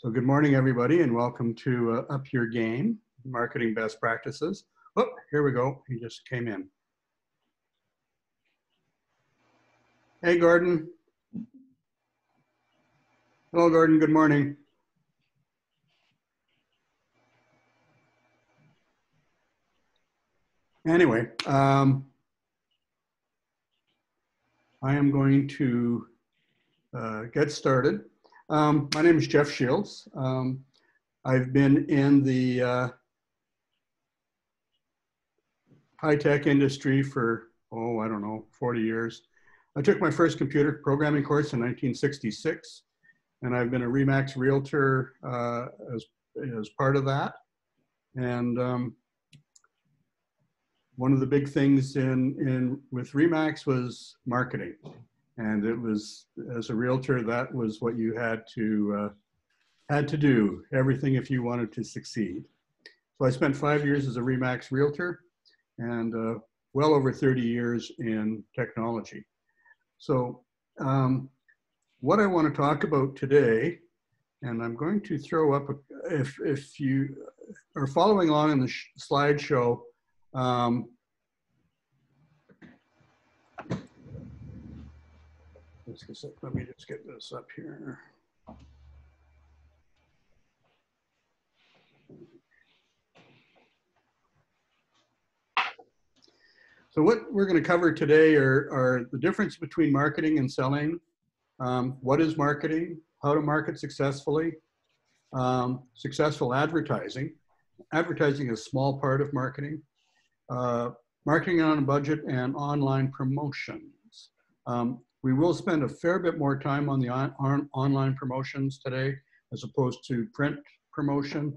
So good morning, everybody, and welcome to uh, Up Your Game, Marketing Best Practices. Oh, here we go. He just came in. Hey, Gordon. Hello, Gordon. Good morning. Anyway, um, I am going to uh, get started. Um, my name is Jeff Shields. Um, I've been in the uh, high-tech industry for, oh, I don't know, 40 years. I took my first computer programming course in 1966, and I've been a REMAX realtor uh, as, as part of that. And um, one of the big things in, in with REMAX was marketing and it was as a realtor that was what you had to uh, had to do everything if you wanted to succeed. So i spent five years as a remax realtor and uh, well over 30 years in technology. So um, what i want to talk about today and i'm going to throw up a, if if you are following along in the slideshow um, let me just get this up here. So what we're going to cover today are, are the difference between marketing and selling. Um, what is marketing? How to market successfully? Um, successful advertising. Advertising is a small part of marketing. Uh, marketing on a budget and online promotions. Um, we will spend a fair bit more time on the on, on, online promotions today as opposed to print promotion.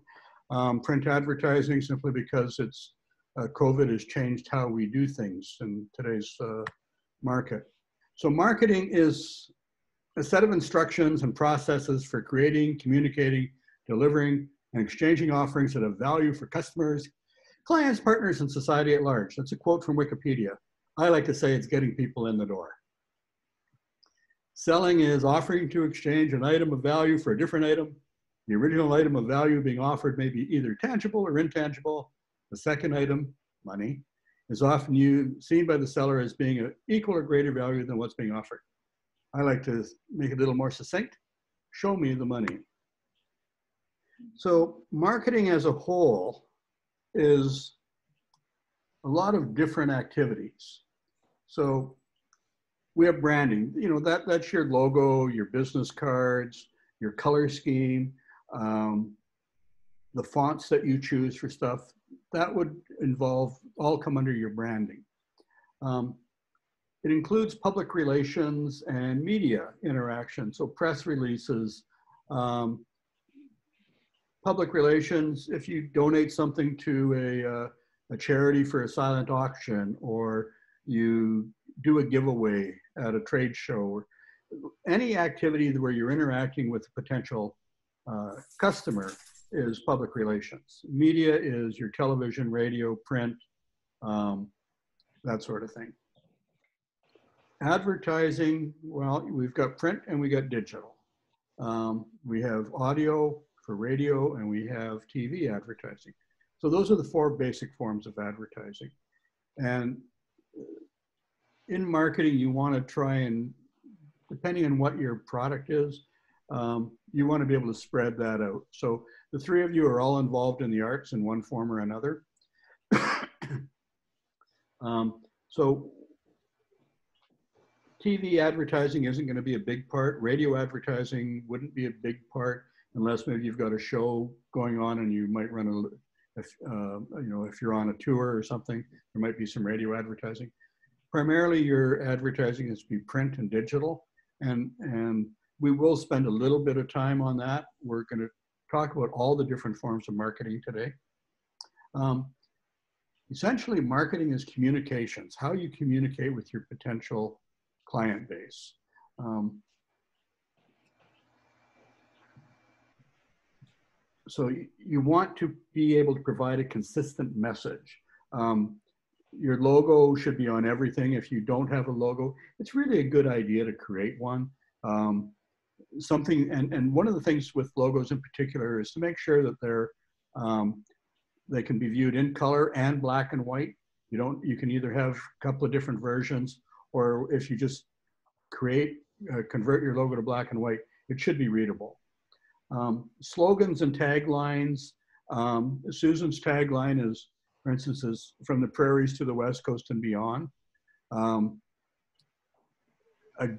Um, print advertising simply because it's uh, COVID has changed how we do things in today's uh, market. So marketing is a set of instructions and processes for creating, communicating, delivering, and exchanging offerings that have value for customers, clients, partners, and society at large. That's a quote from Wikipedia. I like to say it's getting people in the door. Selling is offering to exchange an item of value for a different item. The original item of value being offered may be either tangible or intangible. The second item, money, is often seen by the seller as being an equal or greater value than what's being offered. I like to make it a little more succinct. Show me the money. So marketing as a whole is a lot of different activities. So we have branding. You know, that that's your logo, your business cards, your color scheme, um, the fonts that you choose for stuff. That would involve all come under your branding. Um, it includes public relations and media interaction, so press releases, um, public relations. If you donate something to a, uh, a charity for a silent auction, or you do a giveaway at a trade show, any activity where you're interacting with a potential uh, customer is public relations. Media is your television, radio, print, um, that sort of thing. Advertising, well, we've got print and we got digital. Um, we have audio for radio and we have TV advertising. So those are the four basic forms of advertising. And in marketing, you want to try and, depending on what your product is, um, you want to be able to spread that out. So the three of you are all involved in the arts in one form or another. um, so TV advertising isn't going to be a big part. Radio advertising wouldn't be a big part unless maybe you've got a show going on and you might run a, if, uh, you know, if you're on a tour or something, there might be some radio advertising primarily your advertising is to be print and digital. And, and we will spend a little bit of time on that. We're going to talk about all the different forms of marketing today. Um, essentially, marketing is communications, how you communicate with your potential client base. Um, so you, you, want to be able to provide a consistent message. Um, your logo should be on everything. If you don't have a logo, it's really a good idea to create one. Um, something, and, and one of the things with logos in particular is to make sure that they're, um, they can be viewed in color and black and white. You don't, you can either have a couple of different versions, or if you just create, uh, convert your logo to black and white, it should be readable. Um, slogans and taglines. Um, Susan's tagline is, for instance, is from the prairies to the west coast and beyond. Um, a,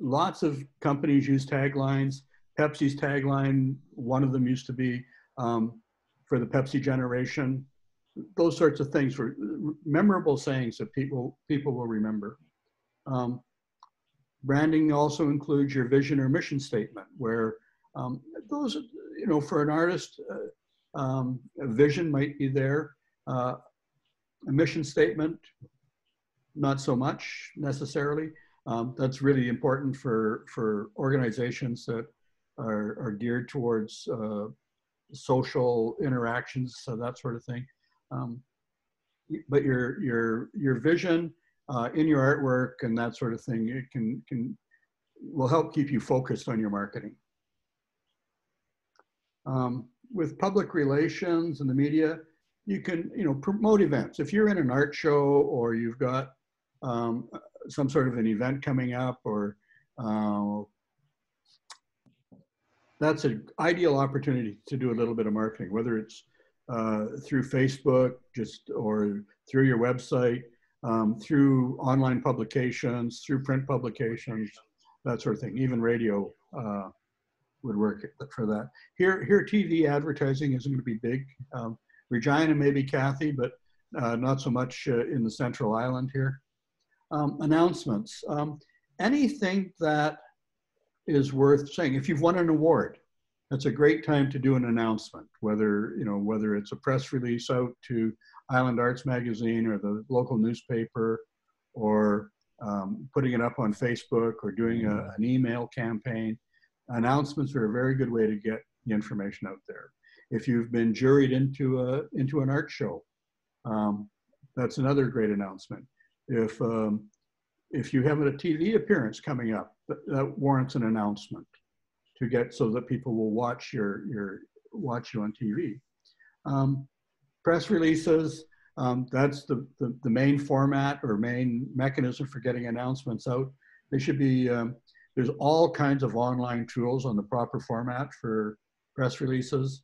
lots of companies use taglines. Pepsi's tagline, one of them used to be um, for the Pepsi generation. Those sorts of things for memorable sayings that people people will remember. Um, branding also includes your vision or mission statement, where um, those, you know, for an artist, uh, um, a vision might be there. Uh, a mission statement, not so much necessarily. Um, that's really important for, for organizations that are, are geared towards uh, social interactions, so that sort of thing. Um, but your, your, your vision uh, in your artwork and that sort of thing, it can, can, will help keep you focused on your marketing. Um, with public relations and the media, you can, you know, promote events. If you're in an art show or you've got um, some sort of an event coming up or uh, that's an ideal opportunity to do a little bit of marketing, whether it's uh, through Facebook, just or through your website, um, through online publications, through print publications, that sort of thing. Even radio uh, would work for that. Here, here TV advertising isn't going to be big. Um, Regina, maybe Kathy, but uh, not so much uh, in the Central Island here. Um, announcements. Um, anything that is worth saying. If you've won an award, that's a great time to do an announcement. Whether you know whether it's a press release out to Island Arts Magazine or the local newspaper, or um, putting it up on Facebook or doing a, an email campaign announcements are a very good way to get the information out there. If you've been juried into a into an art show, um, that's another great announcement. If um, if you have a TV appearance coming up, that, that, warrants an announcement to get so that people will watch your your watch you on TV. Um, press releases. Um, that's the, the, the main format or main mechanism for getting announcements out. They should be um, there's all kinds of online tools on the proper format for press releases.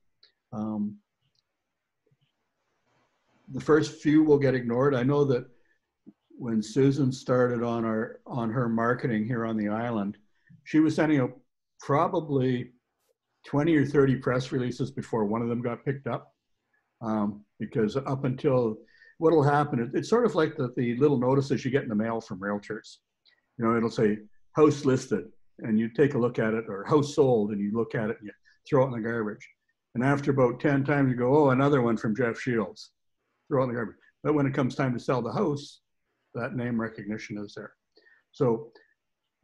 Um, the first few will get ignored. I know that when Susan started on our on her marketing here on the island, she was sending out probably 20 or 30 press releases before one of them got picked up. Um, because up until what will happen, it, it's sort of like the, the little notices you get in the mail from realtors. You know, it'll say house listed and you take a look at it or house sold and you look at it and you throw it in the garbage. And after about 10 times you go, oh, another one from Jeff Shields, throw it in the garbage. But when it comes time to sell the house, that name recognition is there. So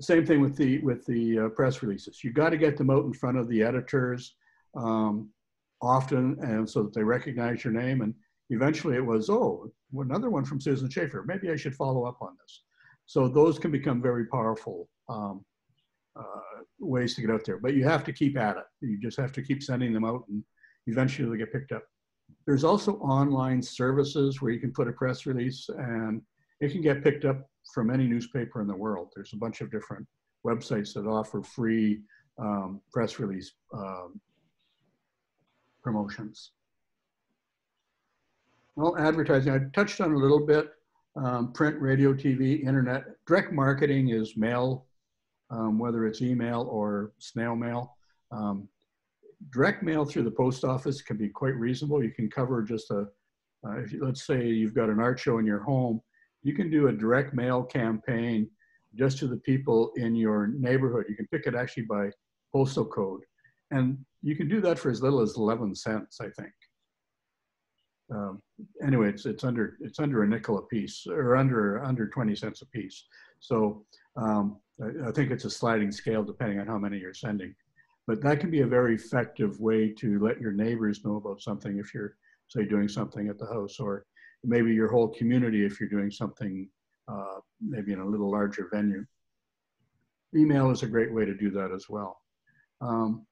same thing with the, with the uh, press releases. You got to get them out in front of the editors um, often and so that they recognize your name. And eventually it was, oh, another one from Susan Schaefer. Maybe I should follow up on this. So those can become very powerful um, uh, ways to get out there. But you have to keep at it. You just have to keep sending them out and eventually they get picked up. There's also online services where you can put a press release and it can get picked up from any newspaper in the world. There's a bunch of different websites that offer free um, press release um, promotions. Well, advertising, I touched on a little bit um, print, radio, TV, internet. Direct marketing is mail, um, whether it's email or snail mail. Um, direct mail through the post office can be quite reasonable. You can cover just a, uh, if you, let's say you've got an art show in your home, you can do a direct mail campaign just to the people in your neighborhood. You can pick it actually by postal code. And you can do that for as little as 11 cents, I think um, anyway, it's it's under it's under a nickel a piece or under under 20 cents a piece. So um, I, I, think it's a sliding scale depending on how many you're sending. But that can be a very effective way to let your neighbors know about something if you're say doing something at the house or maybe your whole community if you're doing something uh, maybe in a little larger venue. Email is a great way to do that as well. Um,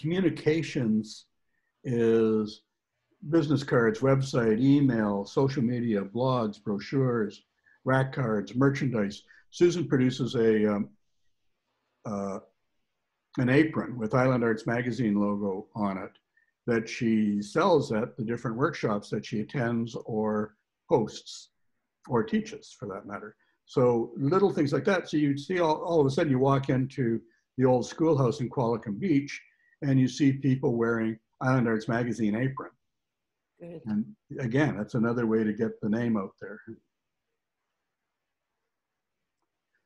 communications is business cards, website, email, social media, blogs, brochures, rack cards, merchandise. Susan produces a um, uh, an apron with Island Arts Magazine logo on it that she sells at the different workshops that she attends or hosts or teaches for that matter. So little things like that. So you'd see all, all of a sudden you walk into the old schoolhouse in Qualicum Beach and you see people wearing Island Arts Magazine apron. Good. And again, that's another way to get the name out there.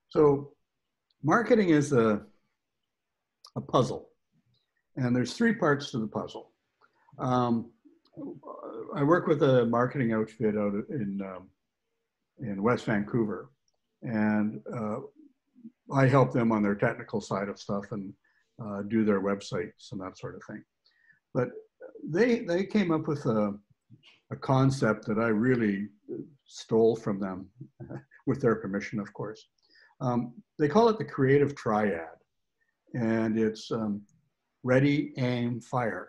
So marketing is a, a puzzle. And there's three parts to the puzzle. Um, I work with a marketing outfit out in, um, in West Vancouver. And uh, I help them on their technical side of stuff and uh, do their websites and that sort of thing. But they, they came up with a, a concept that I really stole from them, with their permission, of course. Um, they call it the creative triad, and it's um, ready, aim, fire.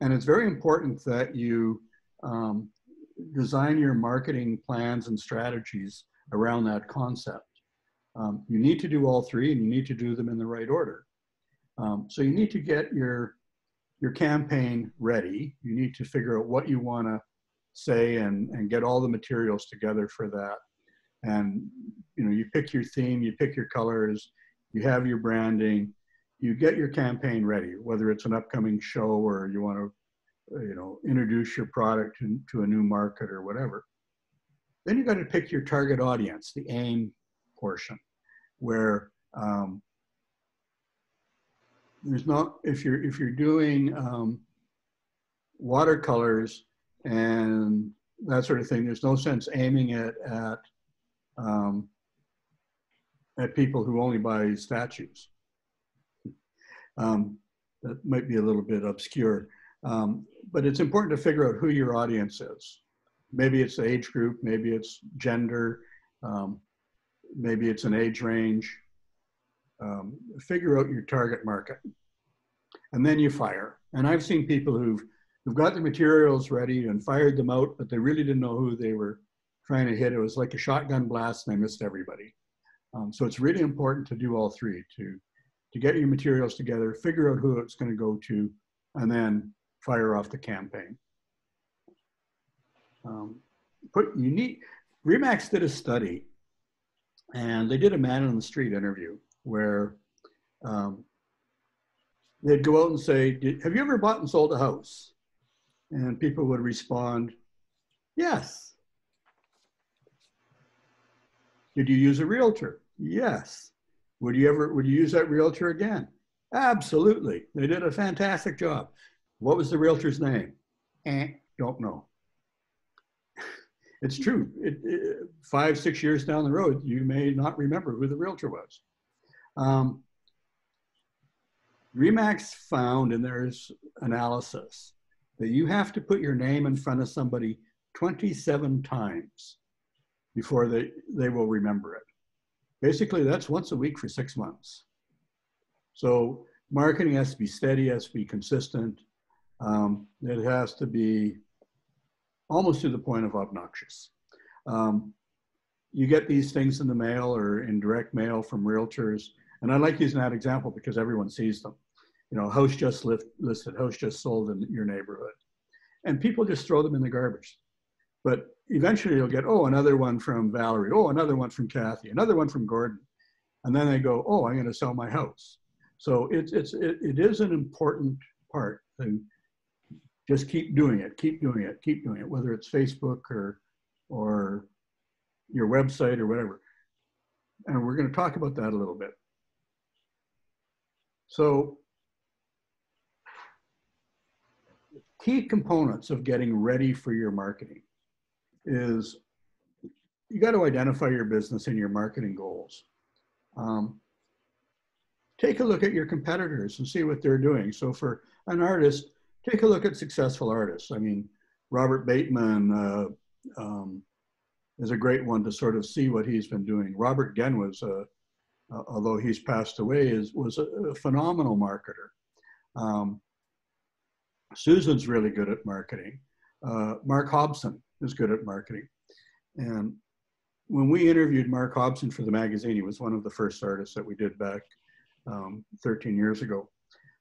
And it's very important that you um, design your marketing plans and strategies around that concept. Um, you need to do all three and you need to do them in the right order. Um, so you need to get your, your campaign ready. You need to figure out what you want to say and, and get all the materials together for that and you know you pick your theme you pick your colors you have your branding you get your campaign ready whether it's an upcoming show or you want to you know introduce your product to, to a new market or whatever then you got to pick your target audience the aim portion where um, there's not if you're if you're doing um, watercolors and that sort of thing there's no sense aiming it at um, at people who only buy statues. Um, that might be a little bit obscure, um, but it's important to figure out who your audience is. Maybe it's age group, maybe it's gender, um, maybe it's an age range. Um, figure out your target market, and then you fire. And I've seen people who've who've got the materials ready and fired them out, but they really didn't know who they were trying to hit. It was like a shotgun blast and I missed everybody. Um, so it's really important to do all three, to, to get your materials together, figure out who it's gonna go to, and then fire off the campaign. Um, put, need, Remax did a study and they did a man on the street interview where um, they'd go out and say, have you ever bought and sold a house? And people would respond, yes. Did you use a realtor? Yes. Would you ever, would you use that realtor again? Absolutely. They did a fantastic job. What was the realtor's name? Eh, don't know. It's true. It, it, five, six years down the road, you may not remember who the realtor was. Um, Remax found in their analysis that you have to put your name in front of somebody 27 times before they, they will remember it. Basically, that's once a week for six months. So marketing has to be steady, has to be consistent. Um, it has to be almost to the point of obnoxious. Um, you get these things in the mail or in direct mail from realtors, and I like using that example because everyone sees them. You know, house just lift, listed, house just sold in your neighborhood. And people just throw them in the garbage. But eventually you'll get, oh, another one from Valerie, oh, another one from Kathy, another one from Gordon. And then they go, oh, I'm going to sell my house. So it's, it's, it, it is an important part to just keep doing it, keep doing it, keep doing it, whether it's Facebook or, or your website or whatever. And we're going to talk about that a little bit. So key components of getting ready for your marketing is you got to identify your business and your marketing goals. Um, take a look at your competitors and see what they're doing. So for an artist, take a look at successful artists. I mean, Robert Bateman uh, um, is a great one to sort of see what he's been doing. Robert Genn was a, uh, although he's passed away, is was a, a phenomenal marketer. Um, Susan's really good at marketing. Uh, Mark Hobson is good at marketing. And when we interviewed Mark Hobson for the magazine, he was one of the first artists that we did back um, 13 years ago.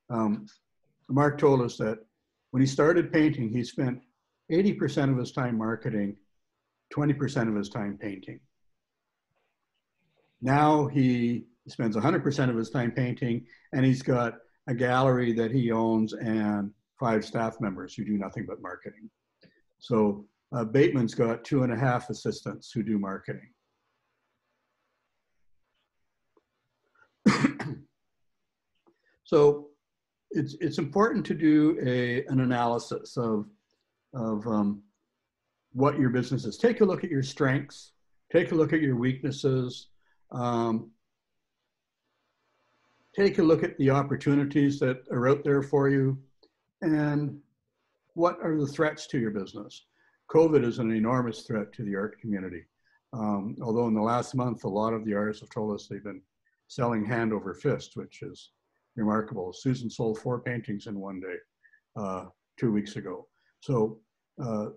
Um, Mark told us that when he started painting, he spent 80% of his time marketing, 20% of his time painting. Now he spends 100% of his time painting, and he's got a gallery that he owns and five staff members who do nothing but marketing. So uh, Bateman's got two and a half assistants who do marketing. so it's, it's important to do a, an analysis of, of um, what your business is. Take a look at your strengths, take a look at your weaknesses, um, take a look at the opportunities that are out there for you, and what are the threats to your business. COVID is an enormous threat to the art community. Um, although in the last month, a lot of the artists have told us they've been selling hand over fist, which is remarkable. Susan sold four paintings in one day uh, two weeks ago. So uh,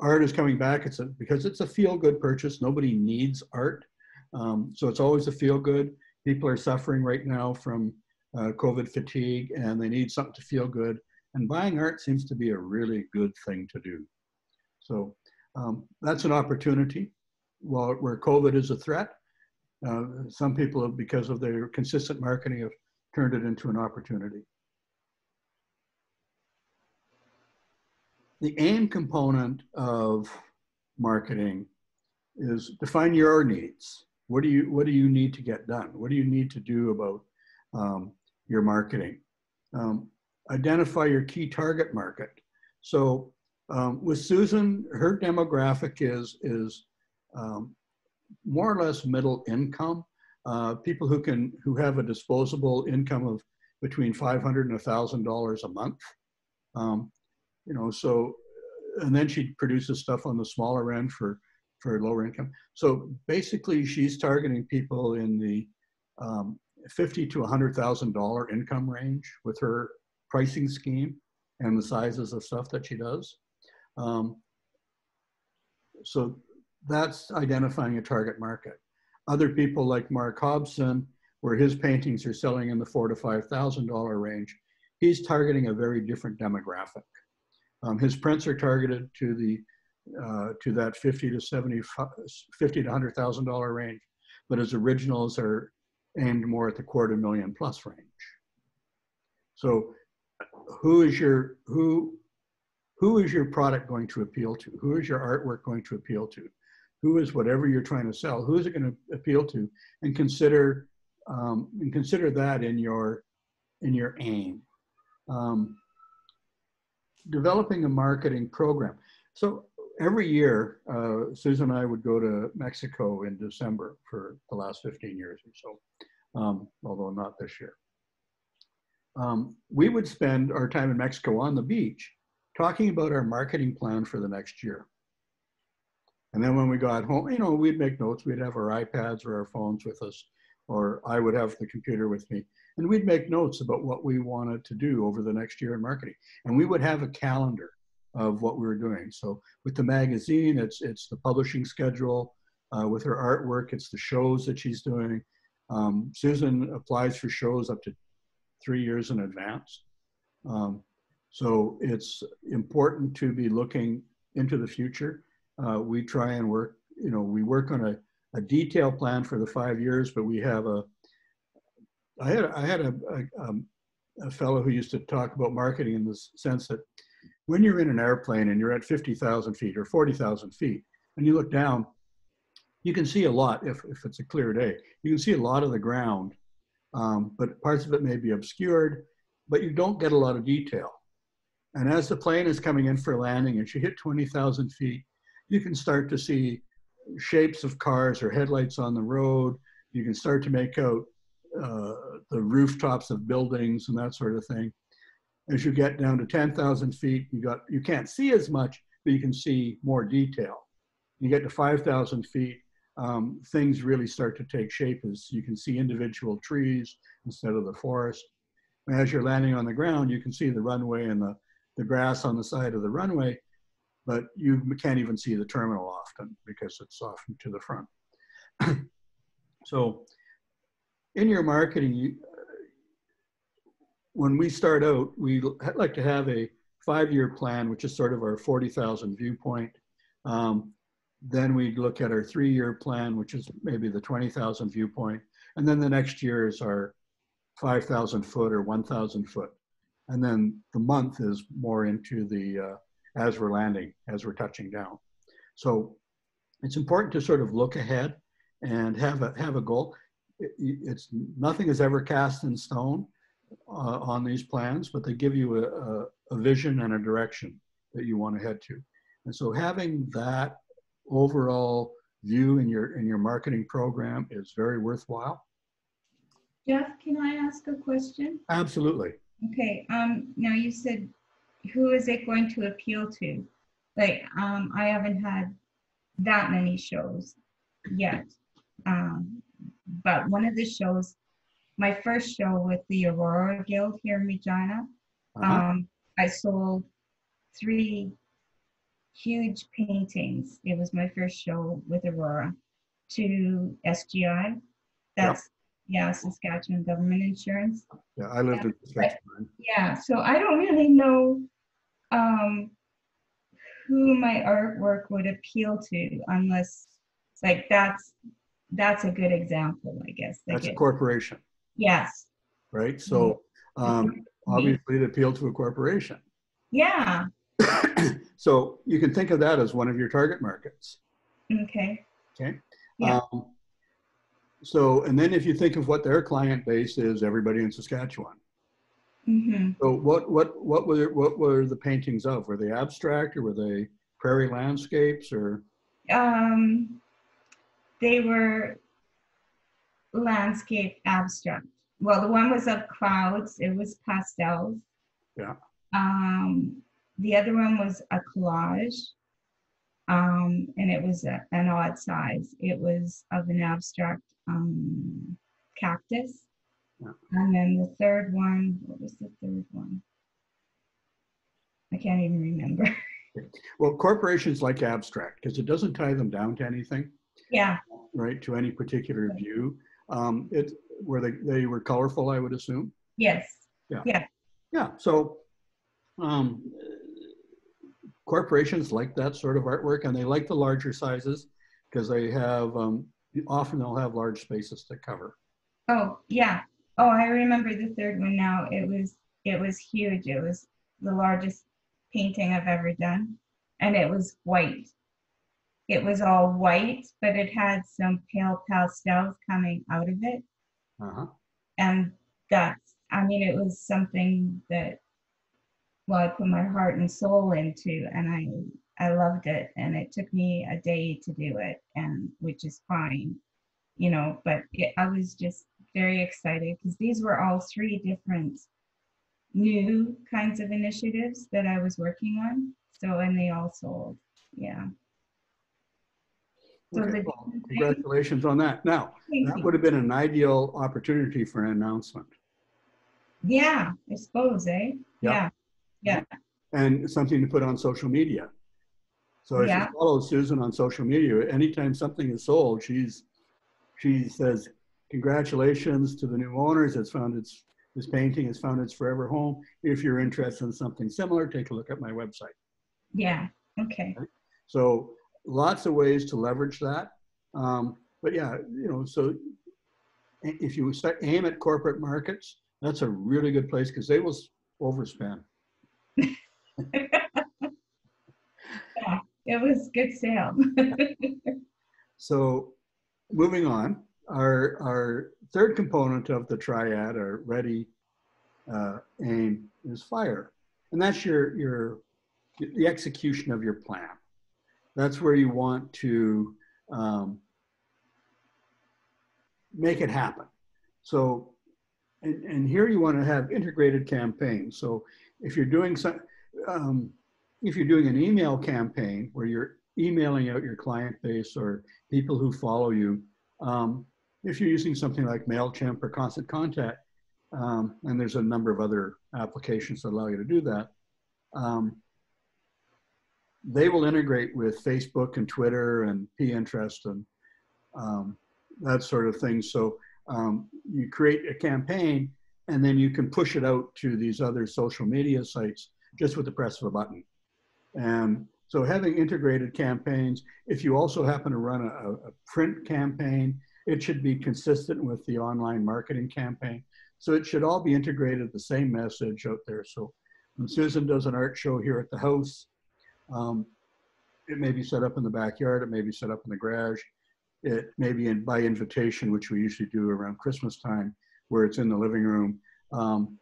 art is coming back. It's a, because it's a feel-good purchase. Nobody needs art, um, so it's always a feel-good. People are suffering right now from uh, COVID fatigue, and they need something to feel good. And buying art seems to be a really good thing to do. So um, that's an opportunity. While where COVID is a threat, uh, some people, have, because of their consistent marketing, have turned it into an opportunity. The aim component of marketing is define your needs. What do you what do you need to get done? What do you need to do about um, your marketing? Um, identify your key target market. So um, with Susan, her demographic is, is um, more or less middle income. Uh, people who can who have a disposable income of between five hundred and a thousand dollars a month. Um, you know, so and then she produces stuff on the smaller end for for lower income. So basically, she's targeting people in the um, fifty to hundred thousand dollar income range with her pricing scheme and the sizes of stuff that she does. Um, so that's identifying a target market. Other people like Mark Hobson, where his paintings are selling in the four to five thousand dollar range, he's targeting a very different demographic. Um, his prints are targeted to the uh, to that 50 to 70 50 to 100 thousand dollar range but his originals are aimed more at the quarter million plus range so who is your who who is your product going to appeal to? Who is your artwork going to appeal to? Who is whatever you're trying to sell? Who is it going to appeal to? And consider um, and consider that in your in your aim. Um, developing a marketing program. So every year, uh, Susan and I would go to Mexico in December for the last 15 years or so, um, although not this year. Um, we would spend our time in Mexico on the beach talking about our marketing plan for the next year. And then when we got home, you know, we'd make notes. We'd have our iPads or our phones with us, or I would have the computer with me. And we'd make notes about what we wanted to do over the next year in marketing. And we would have a calendar of what we were doing. So with the magazine, it's, it's the publishing schedule. Uh, with her artwork, it's the shows that she's doing. Um, Susan applies for shows up to three years in advance. Um, so it's important to be looking into the future. Uh, we try and work, you know, we work on a, a detailed plan for the five years, but we have a, I had, I had a, a, um, a fellow who used to talk about marketing in the sense that when you're in an airplane and you're at 50,000 feet or 40,000 feet and you look down, you can see a lot if, if it's a clear day. You can see a lot of the ground, um, but parts of it may be obscured, but you don't get a lot of detail. And as the plane is coming in for landing and you hit 20,000 feet, you can start to see shapes of cars or headlights on the road. You can start to make out uh, the rooftops of buildings and that sort of thing. As you get down to 10,000 feet, you got you can't see as much, but you can see more detail. You get to 5,000 feet, um, things really start to take shape as you can see individual trees instead of the forest. And as you're landing on the ground, you can see the runway and the, the grass on the side of the runway, but you can't even see the terminal often because it's often to the front. so in your marketing, you, when we start out, we like to have a five-year plan, which is sort of our 40,000 viewpoint. Um, then we look at our three-year plan, which is maybe the 20,000 viewpoint. And then the next year is our 5,000 foot or 1,000 foot. And then the month is more into the, uh, as we're landing, as we're touching down. So it's important to sort of look ahead and have a, have a goal. It, it's nothing is ever cast in stone uh, on these plans, but they give you a, a, a vision and a direction that you want to head to. And so having that overall view in your in your marketing program is very worthwhile. Jeff, can I ask a question? Absolutely. Okay, um, now you said, who is it going to appeal to? Like, um, I haven't had that many shows yet. Um, but one of the shows, my first show with the Aurora Guild here in Regina, Uh -huh. um, I sold three huge paintings. It was my first show with Aurora to SGI. That's yeah, Saskatchewan Government Insurance. Yeah, I lived in Saskatchewan. Yeah, so I don't really know um, who my artwork would appeal to unless like that's that's a good example, I guess. Like That's a corporation, yes. right? So um, obviously it appealed to a corporation. Yeah. so you can think of that as one of your target markets. Okay. Okay. Yeah. Um, so, and then if you think of what their client base is, everybody in Saskatchewan. Mm-hmm. So what, what, what were, what were the paintings of? Were they abstract or were they prairie landscapes or? Um, they were landscape abstract. Well, the one was of clouds. It was pastels. Yeah. Um, the other one was a collage. Um, and it was a, an odd size. It was of an abstract um, cactus. Yeah. And then the third one, what was the third one? I can't even remember. Well, corporations like abstract because it doesn't tie them down to anything, yeah. right? To any particular view. Um, it, were they, they were colorful, I would assume. Yes. Yeah. Yeah, Yeah. so um, corporations like that sort of artwork and they like the larger sizes because they have, um, often they'll have large spaces to cover. Oh, yeah. Oh, I remember the third one now. It was it was huge. It was the largest painting I've ever done. And it was white. It was all white, but it had some pale pastels coming out of it. Uh-huh. And that's I mean, it was something that well, I put my heart and soul into and I I loved it. And it took me a day to do it, and which is fine, you know, but it, I was just very excited because these were all three different new kinds of initiatives that I was working on. So, and they all sold. Yeah. Okay, well, congratulations on that. Now, Thank that you. would have been an ideal opportunity for an announcement Yeah, I suppose, eh? Yeah. Yeah. and something to put on social media. So if Yeah. you follow Susan on social media, anytime something is sold, she's she says, "Congratulations to the new owners. It's found its this painting has found its forever home. If you're interested in something similar, take a look at my website." Yeah. Okay. So lots of ways to leverage that. Um, but yeah, you know, so if you start aim at corporate markets, that's a really good place because they will overspend. It was good sale. So moving on, our, our third component of the triad, our ready, uh, aim, is fire. And that's your, your, the execution of your plan. That's where you want to um, make it happen. So, and, and here you want to have integrated campaigns. So if you're doing some, um, if you're doing an email campaign where you're emailing out your client base or people who follow you. Um, if you're using something like MailChimp or Constant Contact, um, and there's a number of other applications that allow you to do that, um, they will integrate with Facebook and Twitter and Pinterest and um, that sort of thing. So um, you create a campaign and then you can push it out to these other social media sites just with the press of a button. And so having integrated campaigns, if you also happen to run a, a print campaign, it should be consistent with the online marketing campaign. So it should all be integrated, the same message out there. So when Susan does an art show here at the house, um, it may be set up in the backyard, it may be set up in the garage, it may be in, by invitation, which we usually do around Christmas time, where it's in the living room. Um,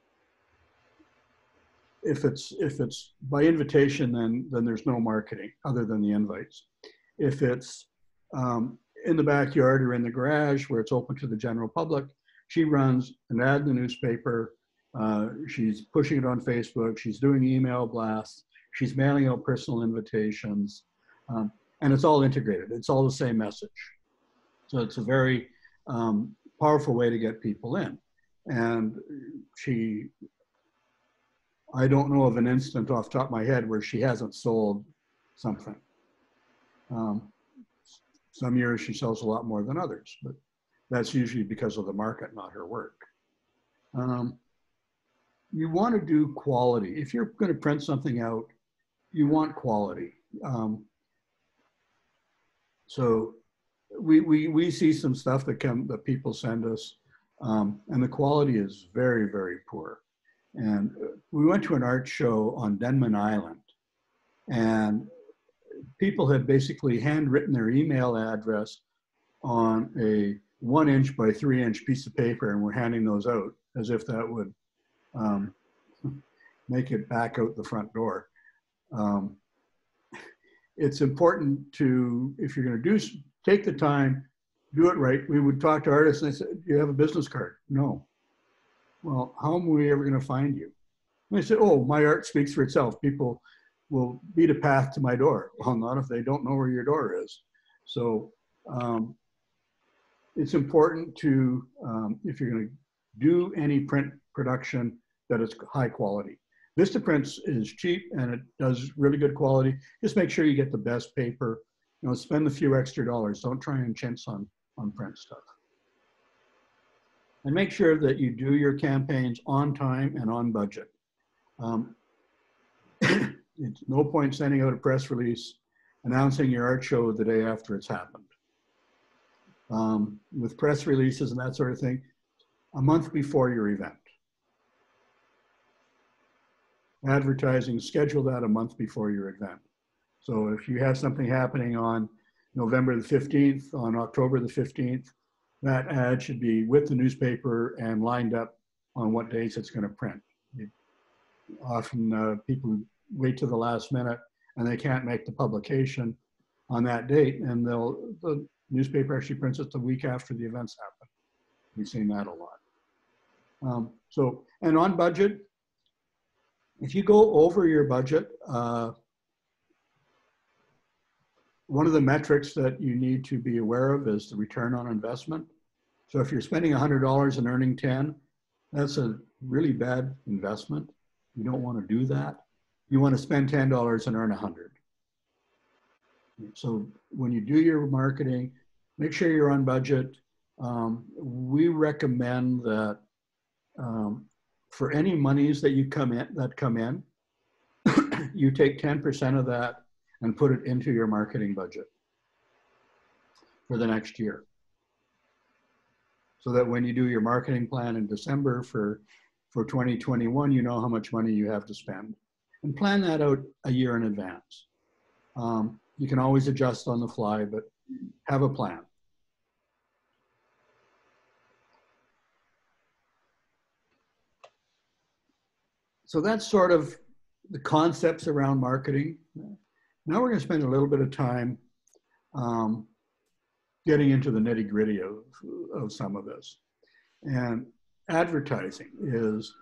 if it's if it's by invitation, then then there's no marketing other than the invites. If it's um, in the backyard or in the garage where it's open to the general public, she runs an ad in the newspaper. Uh, she's pushing it on Facebook. She's doing email blasts. She's mailing out personal invitations, um, and it's all integrated. It's all the same message. So it's a very um, powerful way to get people in. And she, I don't know of an instant off top of my head where she hasn't sold something. Um, some years she sells a lot more than others, but that's usually because of the market, not her work. Um, you want to do quality. If you're going to print something out, you want quality. Um, so we, we, we see some stuff that come that people send us, um, and the quality is very, very poor. And we went to an art show on Denman Island, and people had basically handwritten their email address on a one inch by three inch piece of paper, and we're handing those out as if that would um, make it back out the front door. Um, it's important to, if you're going to do take the time, do it right. We would talk to artists and they said, Do you have a business card? No. Well, how am we ever going to find you? And they said, Oh, my art speaks for itself. People will beat a path to my door. Well, not if they don't know where your door is. So um, it's important to, um, if you're going to do any print production, that it's high quality. Vistaprints is cheap and it does really good quality. Just make sure you get the best paper you know, spend a few extra dollars. Don't try and chintz on, on print stuff. And make sure that you do your campaigns on time and on budget. Um, it's no point sending out a press release announcing your art show the day after it's happened. Um, with press releases and that sort of thing, a month before your event. Advertising, schedule that a month before your event. So if you have something happening on November the 15th, on October the 15th, that ad should be with the newspaper and lined up on what days it's going to print. often uh, people wait to the last minute and they can't make the publication on that date, and they'll the newspaper actually prints it the week after the events happen. We've seen that a lot. Um, so, and on budget, if you go over your budget, uh, one of the metrics that you need to be aware of is the return on investment. So if you're spending $100 and earning 10, that's a really bad investment. You don't want to do that. You want to spend $10 and earn 100. So when you do your marketing, make sure you're on budget. Um, we recommend that um, for any monies that you come in that come in, you take 10% of that and put it into your marketing budget for the next year. So that when you do your marketing plan in December for, for 2021, you know how much money you have to spend. And plan that out a year in advance. Um, you can always adjust on the fly, but have a plan. So that's sort of the concepts around marketing. Now we're going to spend a little bit of time um, getting into the nitty gritty of, of some of this. And advertising is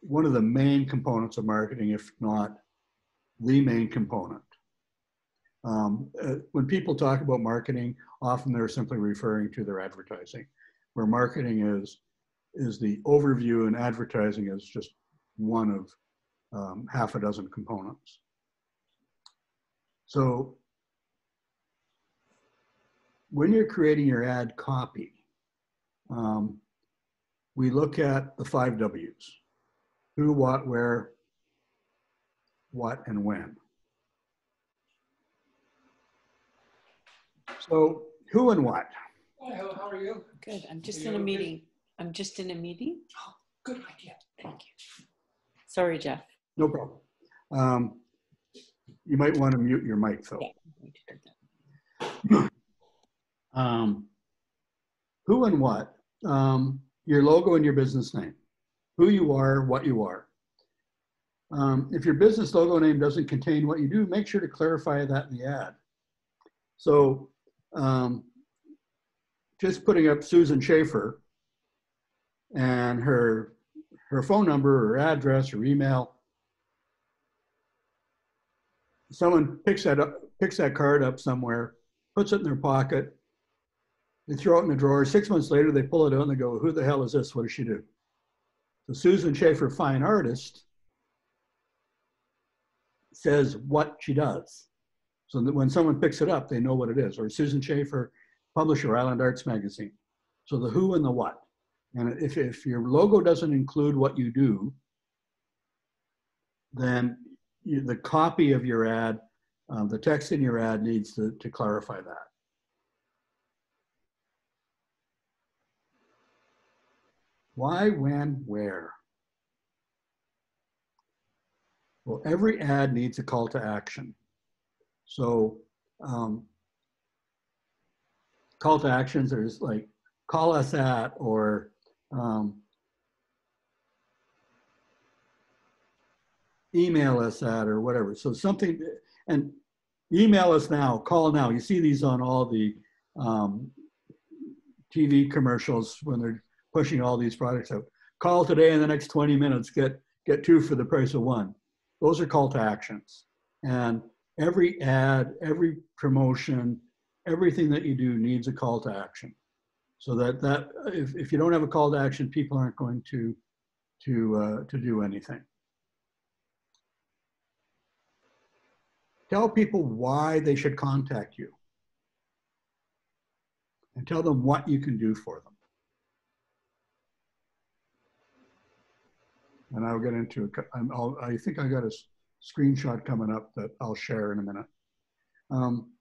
one of the main components of marketing, if not the main component. Um, uh, when people talk about marketing, often they're simply referring to their advertising, where marketing is is the overview and advertising is just one of um, half a dozen components. So when you're creating your ad copy, um, we look at the five W's who, what, where, what, and when. So, who and what? Hi, how how are you? Good, I'm just you in a okay? meeting. I'm just in a meeting. Oh, Good idea. Thank you. Sorry, Jeff. No problem. Um, you might want to mute your mic, though. Yeah, I'm going to do that. Um, who and what? Um, your logo and your business name. Who you are, what you are. Um, if your business logo name doesn't contain what you do, make sure to clarify that in the ad. So, um, just putting up Susan Schaefer and her her phone number, or address, or email. Someone picks that up, picks that card up somewhere, puts it in their pocket, they throw it in the drawer. Six months later, they pull it out and they go, Who the hell is this? What does she do? So Susan Schaefer, fine artist, says what she does. So that when someone picks it up, they know what it is. Or Susan Schaefer, publisher, Island Arts Magazine. So the who and the what. And if, if your logo doesn't include what you do, then you, the copy of your ad, um, the text in your ad needs to, to clarify that. Why, when, where? Well, every ad needs a call to action. So, um, call to actions, are just like, call us at, or um, email us at, or whatever. So something, and email us now, call now. You see these on all the um, TV commercials when they're pushing all these products out. Call today in the next 20 minutes, get, get two for the price of one. Those are call to actions. And every ad, every promotion, everything that you do needs a call to action. So that, that if, if you don't have a call to action, people aren't going to, to, uh, to do anything. Tell people why they should contact you. And tell them what you can do for them. and I'll get into it. I think I got a screenshot coming up that I'll share in a minute. Um,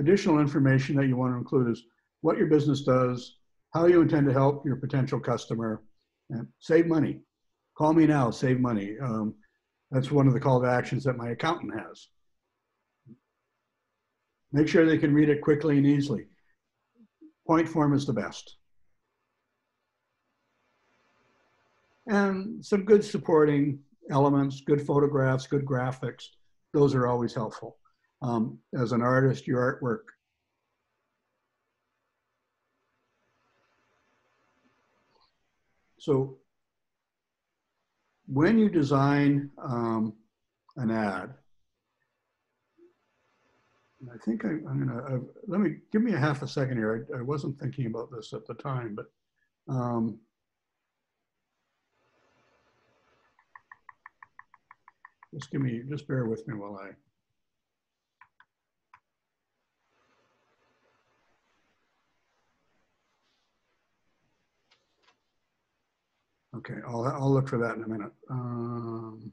additional information that you want to include is what your business does, how you intend to help your potential customer, and save money. Call me now, save money. Um, that's one of the call to actions that my accountant has. Make sure they can read it quickly and easily. Point form is the best. and some good supporting elements, good photographs, good graphics. Those are always helpful. Um, as an artist, your artwork. So when you design um, an ad, I think I, am gonna, let me, give me a half a second here. I, I wasn't thinking about this at the time, but um, Just give me, just bear with me while I. Okay, I'll, I'll look for that in a minute. Um,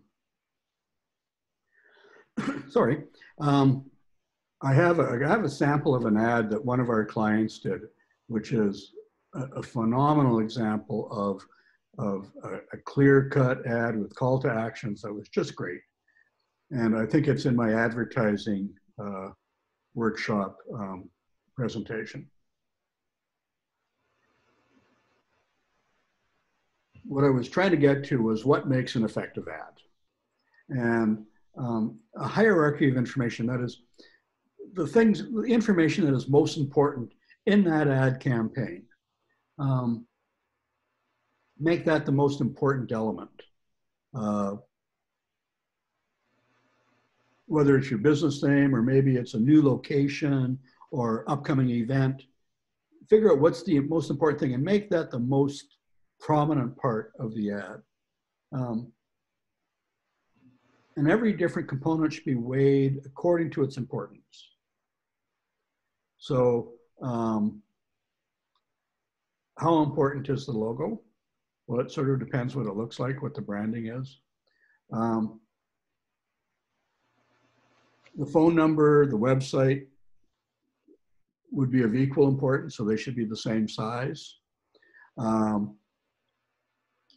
sorry. Um, I have a, I have a sample of an ad that one of our clients did, which is a, a phenomenal example of, of a, a clear cut ad with call to actions that was just great. And I think it's in my advertising uh, workshop um, presentation. What I was trying to get to was what makes an effective ad. And um, a hierarchy of information, that is the things, the information that is most important in that ad campaign. Um, make that the most important element. Uh, whether it's your business name or maybe it's a new location or upcoming event. Figure out what's the most important thing and make that the most prominent part of the ad. Um, and every different component should be weighed according to its importance. So, um, how important is the logo? Well, it sort of depends what it looks like, what the branding is. Um, the phone number, the website would be of equal importance, so they should be the same size. Um,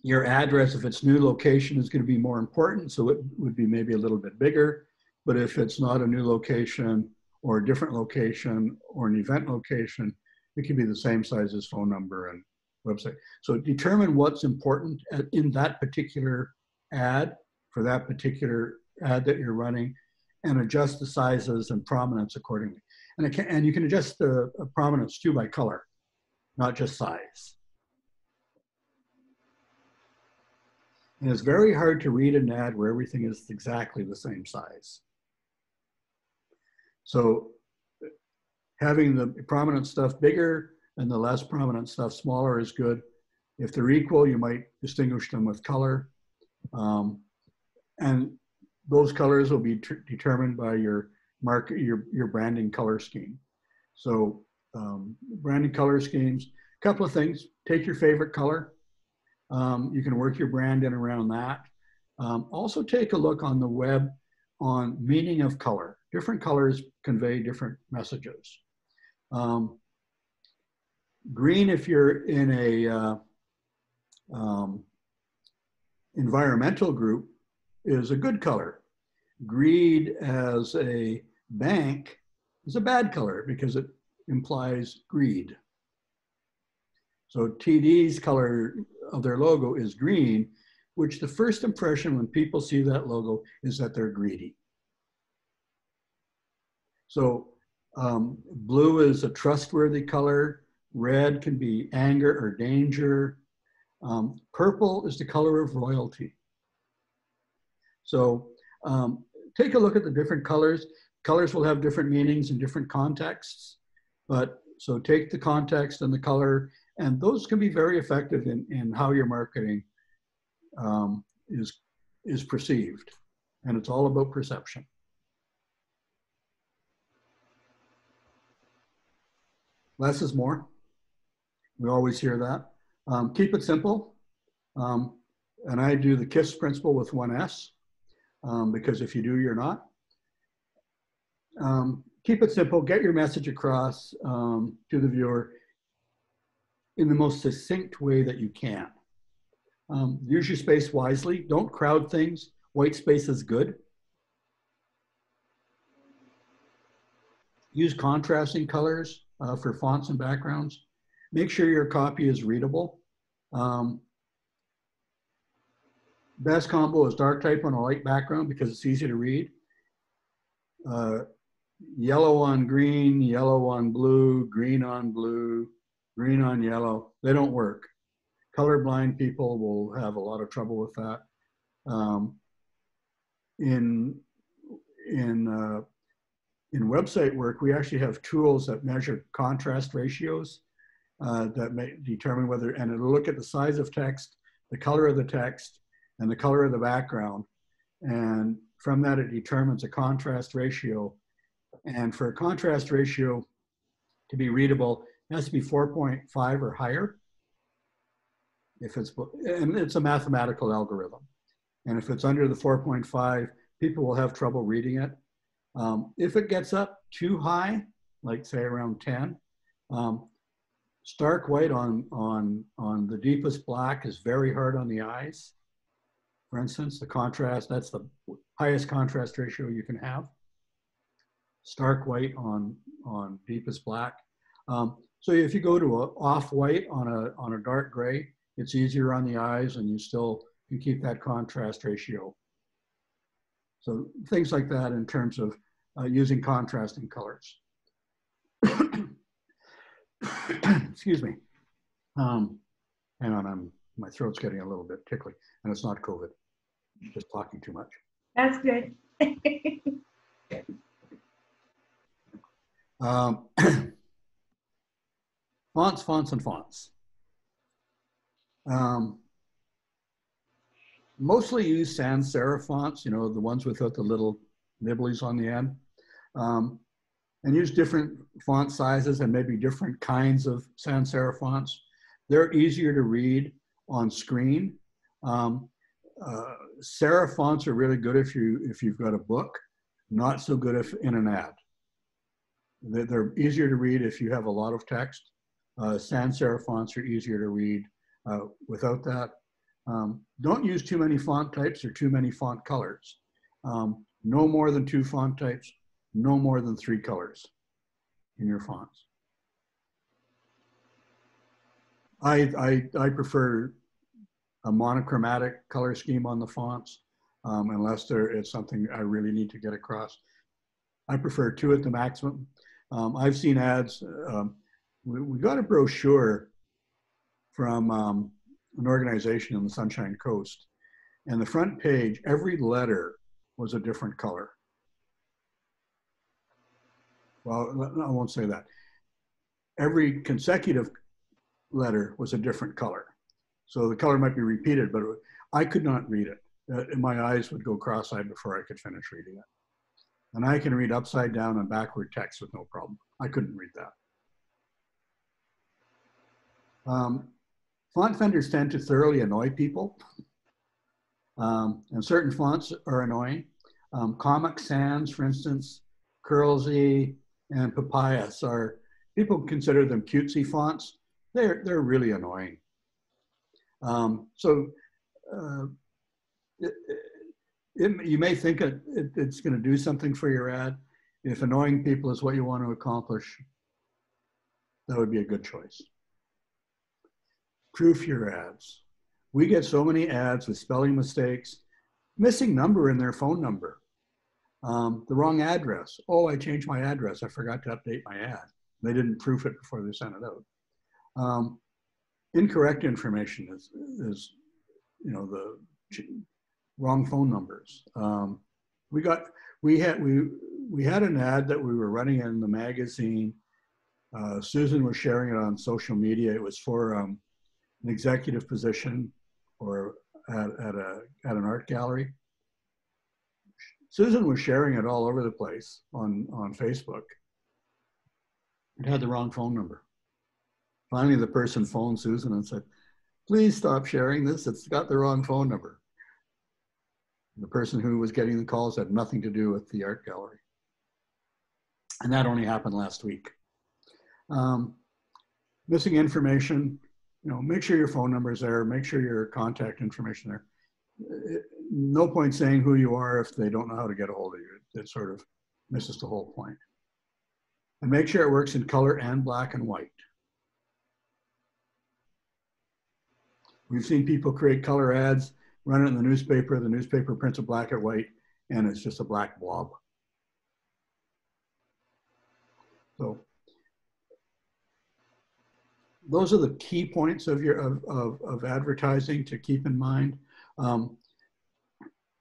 your address, if it's new location, is going to be more important, so it would be maybe a little bit bigger. But if it's not a new location or a different location or an event location, it can be the same size as phone number and website. So determine what's important in that particular ad for that particular ad that you're running and adjust the sizes and prominence accordingly. And, can, and you can adjust the uh, prominence too by color, not just size. And it's very hard to read an ad where everything is exactly the same size. So having the prominent stuff bigger and the less prominent stuff smaller is good. If they're equal, you might distinguish them with color. Um, and those colors will be determined by your market, your, your branding color scheme. So um, branding color schemes, a couple of things, take your favorite color. Um, you can work your brand in around that. Um, also take a look on the web on meaning of color. Different colors convey different messages. Um, green, if you're in a uh, um, environmental group, is a good color. Greed as a bank is a bad color because it implies greed. So TD's color of their logo is green, which the first impression when people see that logo is that they're greedy. So um, blue is a trustworthy color. Red can be anger or danger. Um, purple is the color of royalty. So um, take a look at the different colors. Colors will have different meanings in different contexts, but so take the context and the color, and those can be very effective in, in how your marketing um, is, is perceived. And it's all about perception. Less is more. We always hear that. Um, keep it simple. Um, and I do the KISS principle with one S um, because if you do, you're not. Um, keep it simple. Get your message across um, to the viewer in the most succinct way that you can. Um, use your space wisely. Don't crowd things. White space is good. Use contrasting colors uh, for fonts and backgrounds. Make sure your copy is readable. Um, best combo is dark type on a light background because it's easy to read. Uh, yellow on green, yellow on blue, green on blue, green on yellow. They don't work. Colorblind people will have a lot of trouble with that. Um, in in uh, in website work, we actually have tools that measure contrast ratios uh, that may determine whether, and it'll look at the size of text, the color of the text, and the color of the background. And from that, it determines a contrast ratio. And for a contrast ratio to be readable, it has to be 4.5 or higher. If it's, and it's a mathematical algorithm. And if it's under the 4.5, people will have trouble reading it. Um, if it gets up too high, like say around 10, um, stark white on, on, on the deepest black is very hard on the eyes. For instance, the contrast, that's the highest contrast ratio you can have. Stark white on, on deepest black. Um, so if you go to a off-white on a, on a dark gray, it's easier on the eyes and you still can keep that contrast ratio. So things like that in terms of uh, using contrasting colors. Excuse me. Um, hang on, I'm, my throat's getting a little bit tickly and it's not COVID, just talking too much. That's good. Um, fonts, fonts, and fonts. Um, mostly use sans serif fonts, you know, the ones without the little nibblies on the end. Um, and use different font sizes and maybe different kinds of sans serif fonts. They're easier to read on screen. Um, uh, serif fonts are really good if you if you've got a book, not so good if in an ad. They're, they're easier to read if you have a lot of text. Uh, sans serif fonts are easier to read uh, without that. Um, don't use too many font types or too many font colors. Um, no more than two font types, no more than three colors in your fonts. I, I, I prefer a monochromatic color scheme on the fonts um, unless there is something I really need to get across. I prefer two at the maximum. Um, I've seen ads. Um, we, we, got a brochure from um, an organization on the Sunshine Coast, and the front page, every letter was a different color. Well, I won't say that. Every consecutive letter was a different color. So the color might be repeated, but I could not read it. Uh, my eyes would go cross-eyed before I could finish reading it. And I can read upside down and backward text with no problem. I couldn't read that. Um, font vendors tend to thoroughly annoy people. Um, and certain fonts are annoying. Um, Comic Sans, for instance, Curlz and Papyrus are, people consider them cutesy fonts. They're, they're really annoying. Um, so uh, it, it, you may think it, it's going to do something for your ad. If annoying people is what you want to accomplish, that would be a good choice. Proof your ads. We get so many ads with spelling mistakes, missing number in their phone number, um, the wrong address. Oh, I changed my address. I forgot to update my ad. They didn't proof it before they sent it out. Um, incorrect information is, is, you know, the wrong phone numbers. Um, we got, we had, we, we had an ad that we were running in the magazine. Uh, Susan was sharing it on social media. It was for um, an executive position or at, at, a, at an art gallery. Susan was sharing it all over the place on, on Facebook. It had the wrong phone number. Finally, the person phoned Susan and said, please stop sharing this. It's got the wrong phone number. The person who was getting the calls had nothing to do with the art gallery. And that only happened last week. Um, missing information, you know, make sure your phone number is there, make sure your contact information there. No point saying who you are if they don't know how to get a hold of you. It sort of misses the whole point. And make sure it works in color and black and white. We've seen people create color ads, run it in the newspaper, the newspaper prints it black and white, and it's just a black blob. So those are the key points of your of, of, of advertising to keep in mind. Um,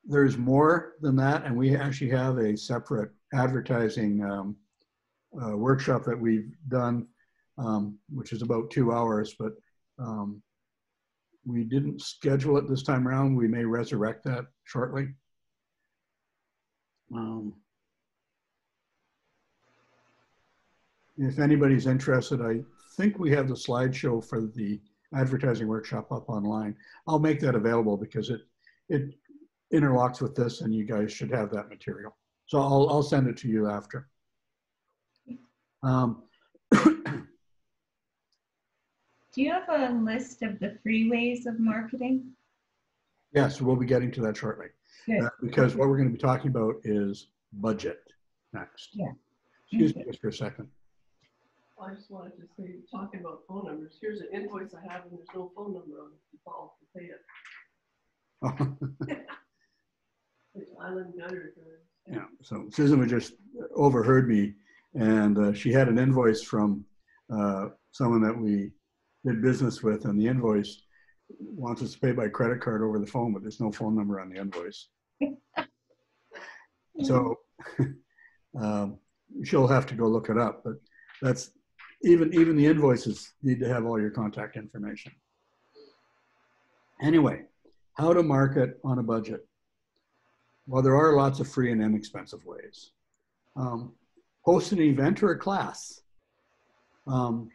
there's more than that, and we actually have a separate advertising um, uh, workshop that we've done, um, which is about two hours, but um, we didn't schedule it this time around. We may resurrect that shortly. Um, if anybody's interested, I think we have the slideshow for the advertising workshop up online. I'll make that available because it it interlocks with this and you guys should have that material. So I'll, I'll send it to you after. Um, Do you have a list of the free ways of marketing? yes, we'll be getting to that shortly. Uh, because what we're going to be talking about is budget next. Yeah. Excuse me just for a second. I just wanted to say, talking about phone numbers, here's an invoice I have and there's no phone number on it. You call to pay it. It's Island Gutter. Yeah, so Susan was just overheard me and uh, she had an invoice from uh, someone that we did business with and the invoice wants us to pay by credit card over the phone, but there's no phone number on the invoice. So Um, she'll have to go look it up, but that's even even the invoices need to have all your contact information. Anyway, how to market on a budget. Well, there are lots of free and inexpensive ways. Um, host an event or a class. Um,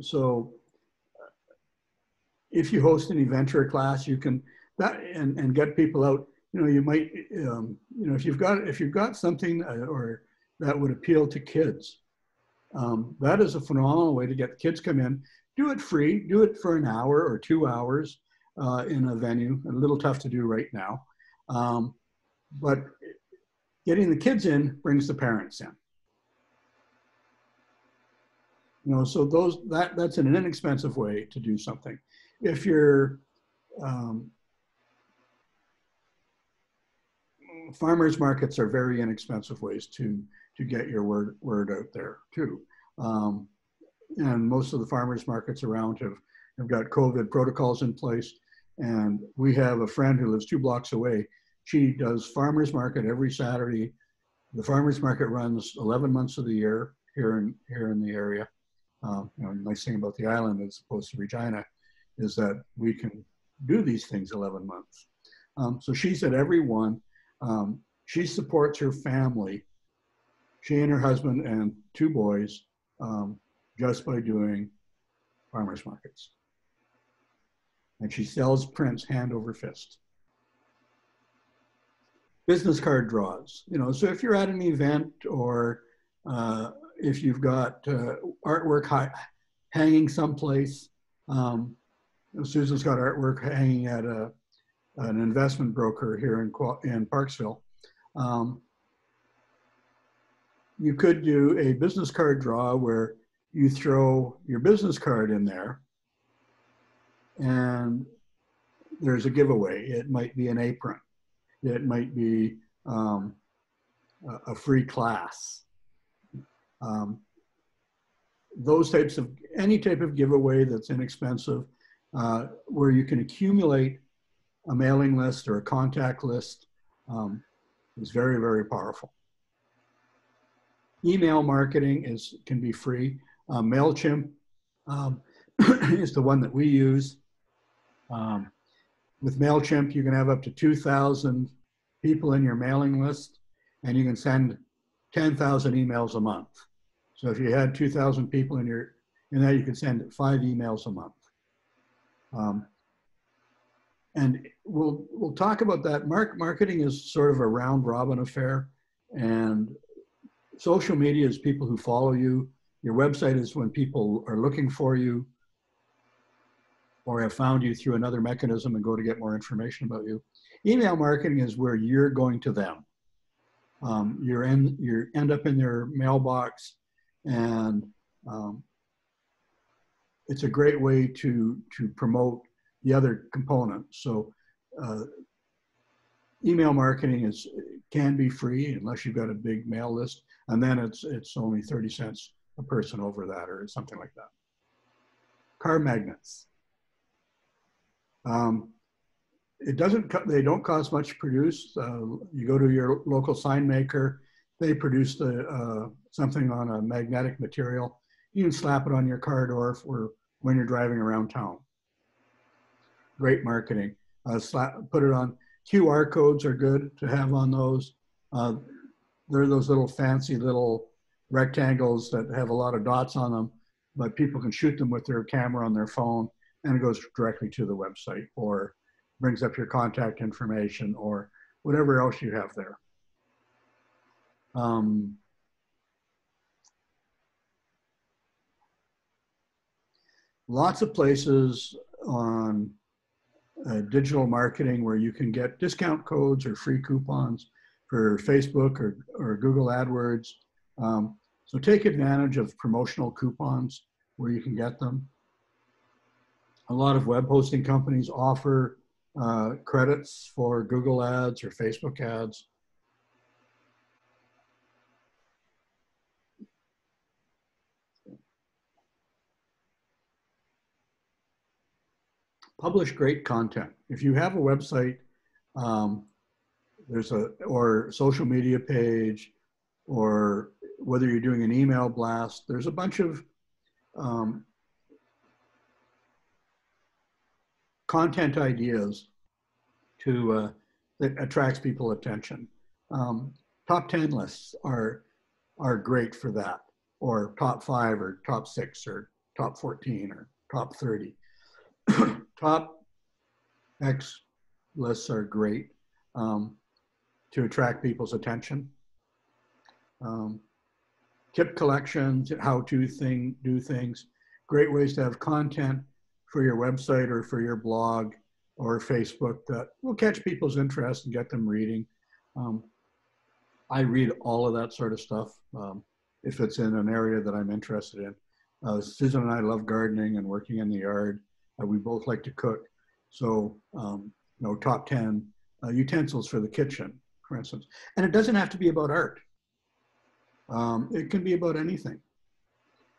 so if you host an event or a class, you can that and, and get people out. You know, you might, um, you know, if you've got if you've got something uh, or that would appeal to kids, um, that is a phenomenal way to get kids come in. Do it free. Do it for an hour or two hours uh, in a venue. A little tough to do right now, um, but getting the kids in brings the parents in. You know, so those that that's an inexpensive way to do something. If you're um, farmers markets are very inexpensive ways to to get your word word out there too. Um, and most of the farmers markets around have have got COVID protocols in place. And we have a friend who lives two blocks away. She does farmers market every Saturday. The farmers market runs 11 months of the year here in here in the area. Um, you know, nice thing about the island as opposed to Regina is that we can do these things 11 months. Um, so she's at every one. Um, she supports her family, she and her husband and two boys, um, just by doing farmers markets. And she sells prints hand over fist. Business card draws, you know, so if you're at an event or uh, if you've got uh, artwork hi- hanging someplace, um, Susan's got artwork hanging at a, an investment broker here in, in Parksville. Um, you could do a business card draw where you throw your business card in there and there's a giveaway. It might be an apron. It might be um, a, free class. Um, those types of, any type of giveaway that's inexpensive uh, where you can accumulate a mailing list or a contact list um, is very, very powerful. Email marketing is can be free. Uh, MailChimp um, is the one that we use. Um, with MailChimp, you can have up to 2,000 people in your mailing list, and you can send 10,000 emails a month. So if you had 2,000 people in your, in that, you could send five emails a month. Um, and we'll we'll talk about that. Mark marketing is sort of a round robin affair, and social media is people who follow you. Your website is when people are looking for you or have found you through another mechanism and go to get more information about you. Email marketing is where you're going to them. Um, you're in you end up in their mailbox, and um, it's a great way to to promote the other component. So uh, email marketing is can be free unless you've got a big mail list, and then it's it's only 30 cents a person over that or something like that. Car magnets. Um, it doesn't they don't cost much to produce. Uh, you go to your local sign maker, they produce the uh, something on a magnetic material. You can slap it on your car door for when you're driving around town. Great marketing. Uh, slap, put it on. QR codes are good to have on those. Uh, they're those little fancy little rectangles that have a lot of dots on them, but people can shoot them with their camera on their phone and it goes directly to the website or brings up your contact information or whatever else you have there. Um, lots of places on uh, digital marketing where you can get discount codes or free coupons for Facebook or, or Google AdWords. Um, so take advantage of promotional coupons where you can get them. A lot of web hosting companies offer uh, credits for Google ads or Facebook ads. Publish great content. If you have a website, um, there's a, or social media page, or whether you're doing an email blast, there's a bunch of um, content ideas to uh, that attracts people attention. Um, top 10 lists are are great for that or top five or top six or top 14 or top 30 top x lists are great um, to attract people's attention um, tip collections how to thing do things great ways to have content for your website or for your blog or Facebook that will catch people's interest and get them reading. Um, I read all of that sort of stuff um, if it's in an area that I'm interested in. Uh, Susan and I love gardening and working in the yard. Uh, we both like to cook. So, um, you know, top 10 uh, utensils for the kitchen, for instance. And it doesn't have to be about art. Um, it can be about anything.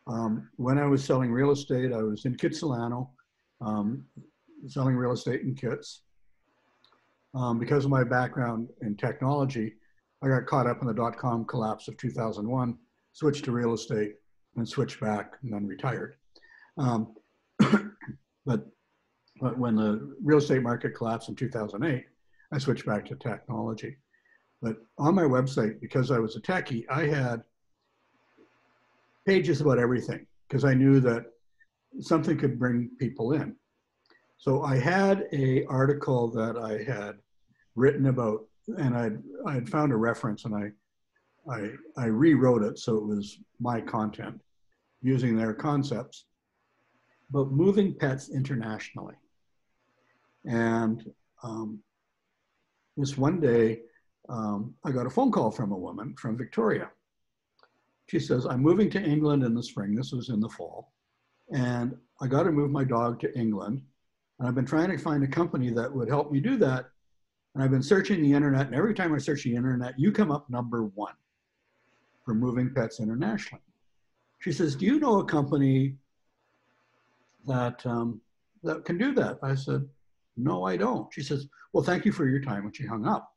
Um, when I was selling real estate, I was in Kitsilano, um, selling real estate in kits. Um, because of my background in technology, I got caught up in the dot com collapse of 2001, switched to real estate, and switched back, and then retired. Um, but, but when the real estate market collapsed in 2008, I switched back to technology. But on my website, because I was a techie, I had pages about everything because I knew that something could bring people in. So I had a article that I had written about, and I had found a reference, and I I I rewrote it so it was my content, using their concepts, about moving pets internationally. And um, this one day, um, I got a phone call from a woman from Victoria. She says, I'm moving to England in the spring. This was in the fall. And I got to move my dog to England. And I've been trying to find a company that would help me do that. And I've been searching the internet. And every time I search the internet, you come up number one for moving pets internationally. She says, Do you know a company that, um, that can do that? I said, No, I don't. She says, Well, thank you for your time. And she hung up.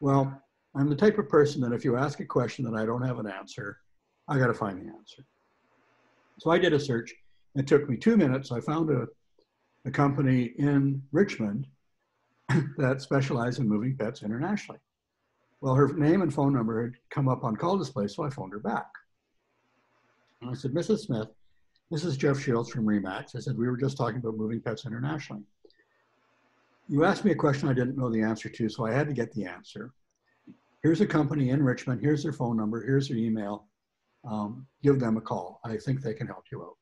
Well, I'm the type of person that if you ask a question that I don't have an answer, I got to find the answer. So I did a search. It took me two minutes. I found a, a company in Richmond that specialized in moving pets internationally. Well, her name and phone number had come up on call display, so I phoned her back. And I said, Mrs. Smith, this is Jeff Shields from Remax. I said, we were just talking about moving pets internationally. You asked me a question I didn't know the answer to, so I had to get the answer. Here's a company in Richmond. Here's their phone number. Here's their email. Um, give them a call. I think they can help you out.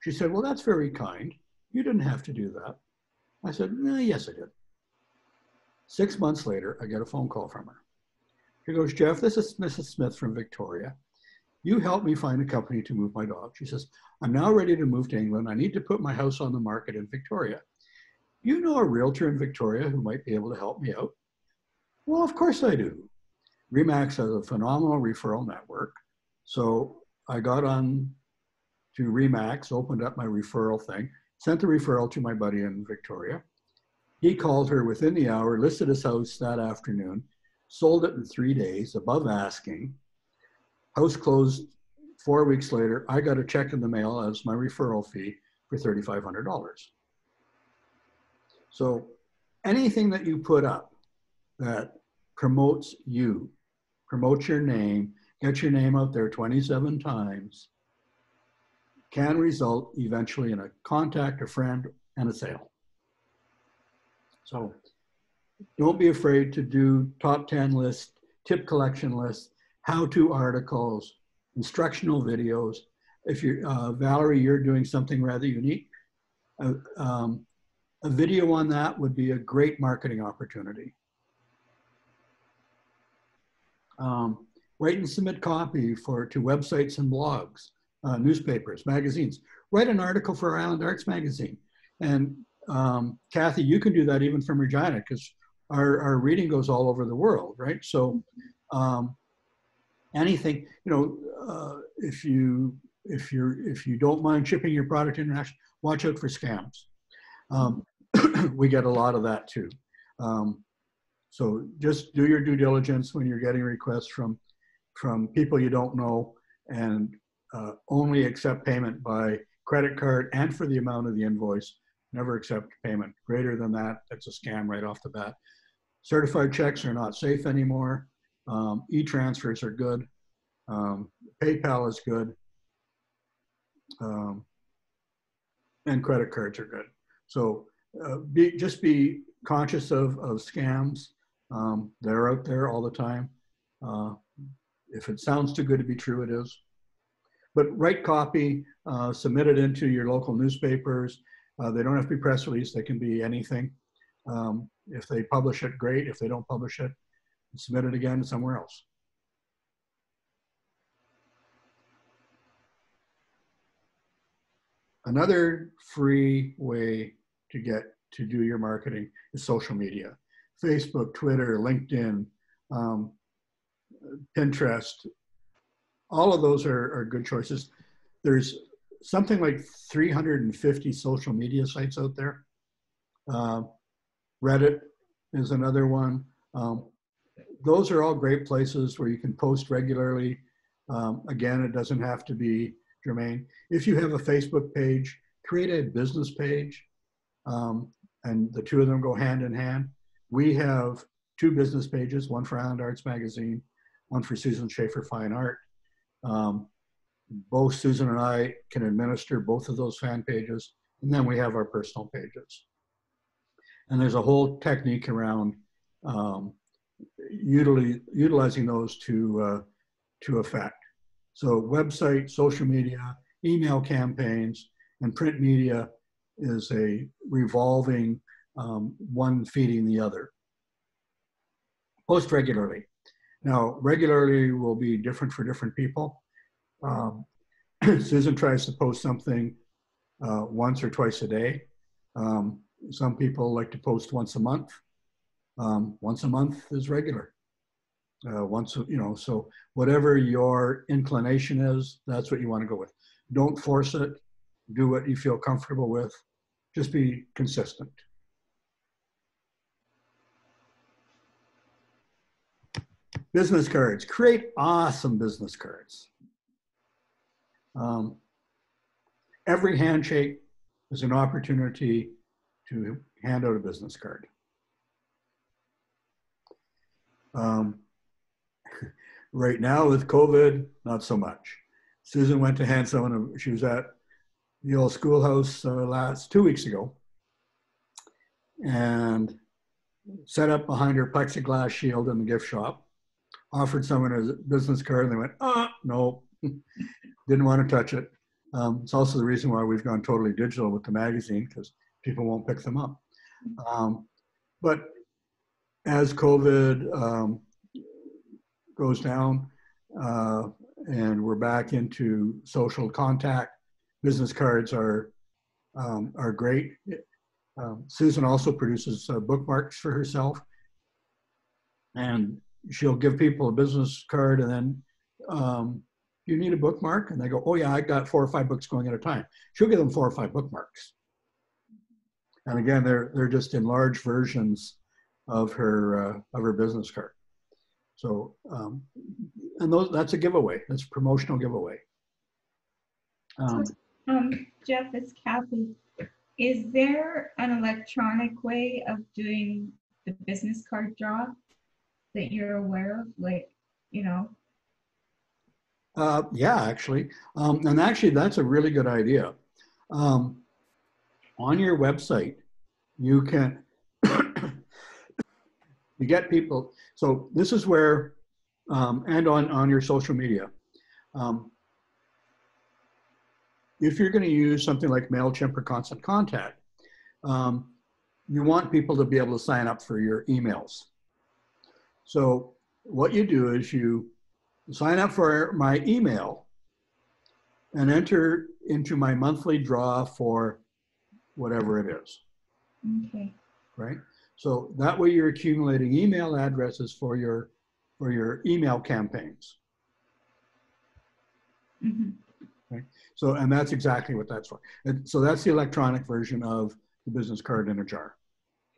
She said, Well, that's very kind. You didn't have to do that. I said, nah, Yes, I did. Six months later, I get a phone call from her. She goes, Jeff, this is Mrs. Smith from Victoria. You helped me find a company to move my dog. She says, I'm now ready to move to England. I need to put my house on the market in Victoria. You know a realtor in Victoria who might be able to help me out? Well, of course I do. Remax has a phenomenal referral network. So I got on to Remax, opened up my referral thing, sent the referral to my buddy in Victoria. He called her within the hour, listed his house that afternoon, sold it in three days above asking. House closed four weeks later. I got a check in the mail as my referral fee for $3,500. So anything that you put up that promotes you, promotes your name, get your name out there 27 times, can result eventually in a contact, a friend, and a sale. So don't be afraid to do top 10 lists, tip collection lists, how-to articles, instructional videos. If you're, uh, Valerie, you're doing something rather unique, uh, um, a video on that would be a great marketing opportunity. Um, write and submit copy for to websites and blogs, uh, newspapers, magazines. Write an article for Island Arts Magazine. And um, Kathy, you can do that even from Regina because our, our reading goes all over the world, right? So um, anything, you know, uh, if you if you're if you don't mind shipping your product international, watch out for scams. Um, we get a lot of that too. Um, So just do your due diligence when you're getting requests from, from people you don't know and uh, only accept payment by credit card and for the amount of the invoice. Never accept payment greater than that. That's a scam right off the bat. Certified checks are not safe anymore. Um, e-transfers are good. Um, PayPal is good. Um, and credit cards are good. So uh, be, just be conscious of, of scams. Um, they're out there all the time. Uh, if it sounds too good to be true, it is. But write copy, uh, submit it into your local newspapers. Uh, they don't have to be press release. They can be anything. Um, if they publish it, great. If they don't publish it, submit it again somewhere else. Another free way to get to do your marketing is social media. Facebook, Twitter, LinkedIn, um, Pinterest, all of those are, are good choices. There's something like 350 social media sites out there. Uh, Reddit is another one. Um, those are all great places where you can post regularly. Um, again, it doesn't have to be germane. If you have a Facebook page, create a business page, um, and the two of them go hand in hand. We have two business pages, one for Island Arts Magazine, one for Susan Schaefer Fine Art. Um, both Susan and I can administer both of those fan pages, and then we have our personal pages. And there's a whole technique around um, utili utilizing those to, uh, to effect. So website, social media, email campaigns, and print media is a revolving um, one feeding the other. Post regularly. Now, regularly will be different for different people. Um, Susan tries to post something uh, once or twice a day. Um, some people like to post once a month. Um, once a month is regular. Uh, once, you know, so whatever your inclination is, that's what you want to go with. Don't force it. Do what you feel comfortable with. Just be consistent. Business cards. Create awesome business cards. Um, every handshake is an opportunity to hand out a business card. Um, right now with COVID, not so much. Susan went to hand someone, she was at the old schoolhouse uh, last two weeks ago and set up behind her plexiglass shield in the gift shop, offered someone a business card and they went, ah, no, didn't want to touch it. Um, it's also the reason why we've gone totally digital with the magazine because people won't pick them up. Um, but as COVID um, goes down uh, and we're back into social contact, business cards are um, are great. Um, Susan also produces uh, bookmarks for herself, and she'll give people a business card, and then um, you need a bookmark, and they go, "Oh yeah, I got four or five books going at a time." She'll give them four or five bookmarks, and again, they're they're just enlarged versions of her uh, of her business card. So, um, and those that's a giveaway. That's a promotional giveaway. Um, Um, Jeff, it's Kathy. Is there an electronic way of doing the business card draw that you're aware of? Like, you know, Uh, yeah, actually. Um, and actually, that's a really good idea. Um, on your website, you can, you get people. So this is where, um, and on, on your social media. Um, if you're going to use something like MailChimp or Constant Contact, um, you want people to be able to sign up for your emails. So what you do is you sign up for my email and enter into my monthly draw for whatever it is, okay. right? So that way you're accumulating email addresses for your for your email campaigns. Mhm. So, and that's exactly what that's for. And so that's the electronic version of the business card in a jar.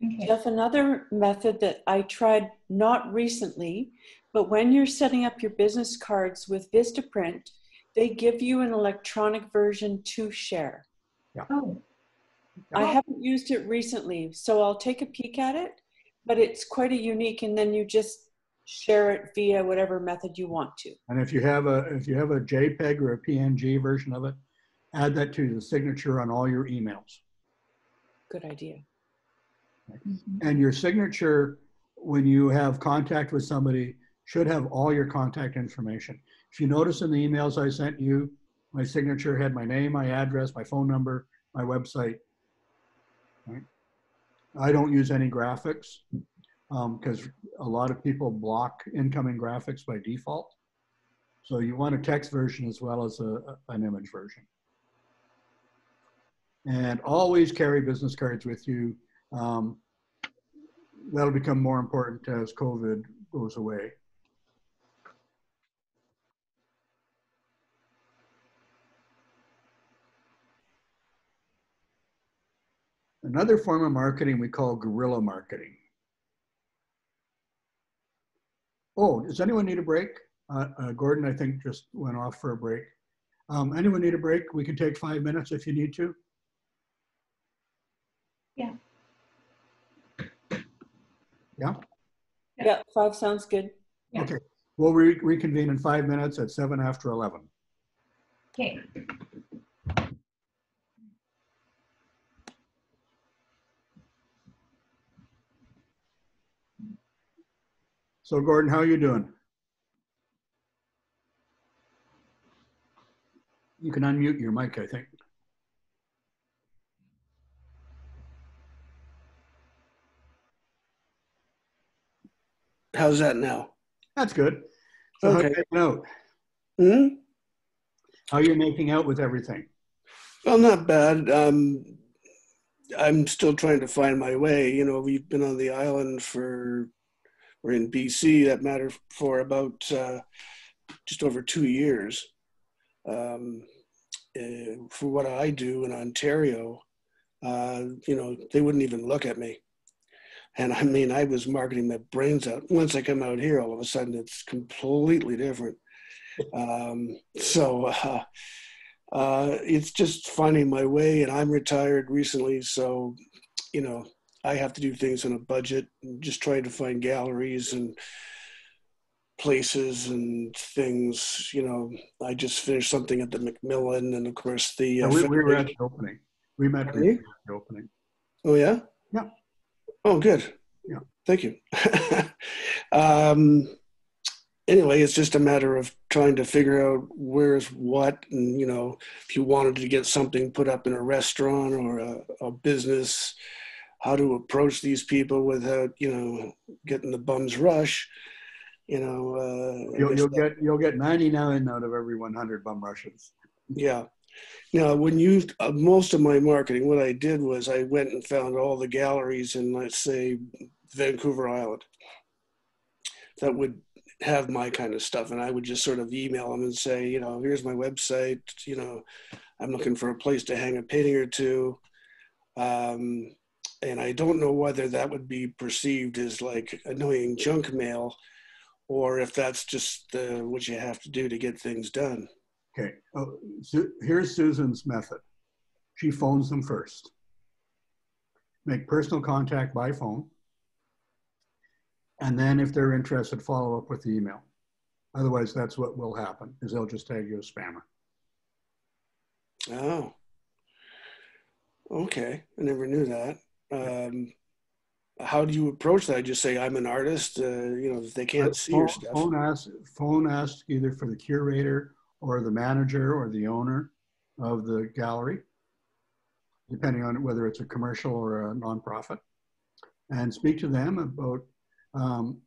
Okay. Jeff, another method that I tried not recently, but when you're setting up your business cards with Vistaprint, they give you an electronic version to share. Oh, I Oh. haven't used it recently, so I'll take a peek at it, but it's quite a unique, and then you just share it via whatever method you want to. And if you have a, if you have a JPEG or a PNG version of it, add that to the signature on all your emails. Good idea. And your signature, when you have contact with somebody, should have all your contact information. If you notice in the emails I sent you, my signature had my name, my address, my phone number, my website. Right? I don't use any graphics because a lot of people block incoming graphics by default. So you want a text version as well as a- an image version. And always carry business cards with you. Um, that'll become more important as COVID goes away. Another form of marketing we call guerrilla marketing. Oh, does anyone need a break? Uh, uh, Gordon, I think, just went off for a break. Um, anyone need a break? We can take five minutes if you need to. Yeah. Yeah? Yeah, five sounds good. Yeah. Okay, we'll re- reconvene in five minutes at seven after 11. Okay. So Gordon, how are you doing? You can unmute your mic, I think. How's that now? That's good. So how you making out? Hmm? How you making out with everything? Well, not bad. Um, I'm still trying to find my way. You know, we've been on the island for, we're in BC, that matter, for about uh, just over two years. Um, uh, for what I do in Ontario, uh, you know, they wouldn't even look at me. And I mean, I was marketing my brains out. Once I come out here, all of a sudden it's completely different. Um, so, uh, uh, it's just finding my way and i'm retired recently so you know i have to do things on a budget and just trying to find galleries and places and things you know i just finished something at the McMillan and of course the uh, we, we were at the opening. We met at the opening. oh yeah Yeah. oh good Yeah. thank you um anyway it's just a matter of trying to figure out where's what and you know if you wanted to get something put up in a restaurant or a, a business how to approach these people without you know getting the bums rush you know uh, You'll, you'll get you'll get 99 out of every 100 bum rushes. yeah now when you uh, most of my marketing what i did was i went and found all the galleries in let's say vancouver island that would have my kind of stuff and i would just sort of email them and say you know here's my website you know i'm looking for a place to hang a painting or two um, and i don't know whether that would be perceived as like annoying junk mail or if that's just uh, what you have to do to get things done Okay, oh, Su- here's Susan's method. She phones them first. Make personal contact by phone. And then if they're interested, follow up with the email. Otherwise, that's what will happen, is they'll just tag you as spammer. Oh. Okay. I never knew that. Um, how do you approach that? Just say I'm an artist. Uh, you know, if they can't see your stuff. Phone ask, phone ask either for the curator or the manager or the owner of the gallery, depending on whether it's a commercial or a nonprofit, and speak to them about um,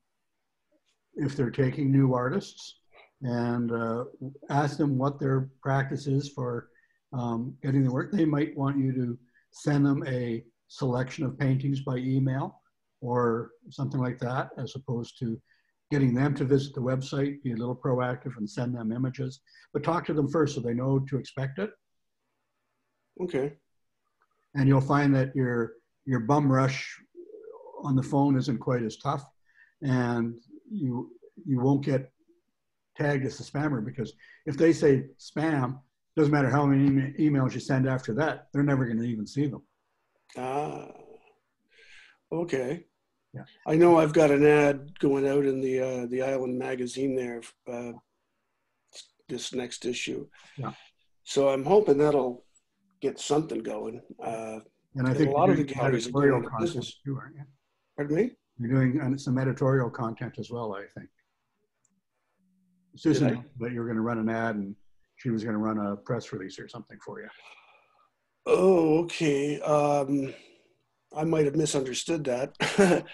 if they're taking new artists and uh, ask them what their practice is for um, getting the work. They might want you to send them a selection of paintings by email or something like that, as opposed to getting them to visit the website, be a little proactive and send them images. But talk to them first so they know to expect it. Okay. And you'll find that your your bum rush on the phone isn't quite as tough, and you you won't get tagged as a spammer because if they say spam, doesn't matter how many emails you send after that, they're never going to even see them. Ah, okay. Yeah. I know I've got an ad going out in the uh, the Island magazine there uh, this next issue. Yeah. So I'm hoping that'll get something going. Uh, And I think a lot of the galleries are going content too, aren't you? pardon me? You're doing uh, some editorial content as well, I think. Susan, that you're going to run an ad and she was going to run a press release or something for you. Oh, okay. Um, I might have misunderstood that.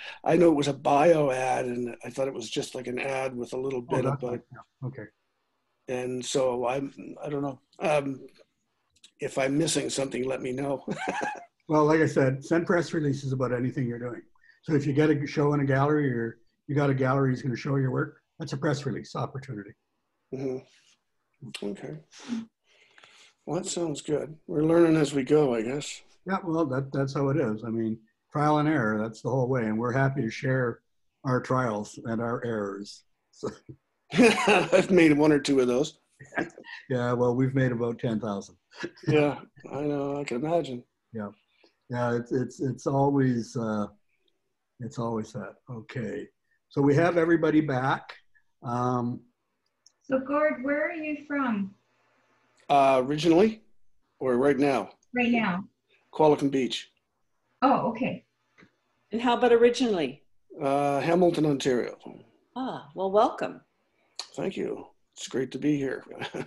I know it was a bio ad, and I thought it was just like an ad with a little Oh, bit that's about fine. Yeah, Okay. And so I'm, I don't know. Um, if I'm missing something, let me know. Well, like I said, send press releases about anything you're doing. So if you get a show in a gallery or you got a gallery who's going to show your work, that's a press release opportunity. Mm-hmm. Okay. Well, that sounds good. We're learning as we go, I guess. Yeah, well, that, that's how it is. I mean, trial and error, that's the whole way. And we're happy to share our trials and our errors. So, I've made one or two of those. yeah, well, we've made about 10,000. Yeah, I know. I can imagine. Yeah, Yeah, it's, it's, it's always, uh, it's always that. Okay. So we have everybody back. Um, So Gord, where are you from Uh, originally, or right now, right now? Qualicum Beach, Oh, okay. And how about originally? uh, Hamilton, Ontario. Ah, well, welcome. Thank you. It's great to be here.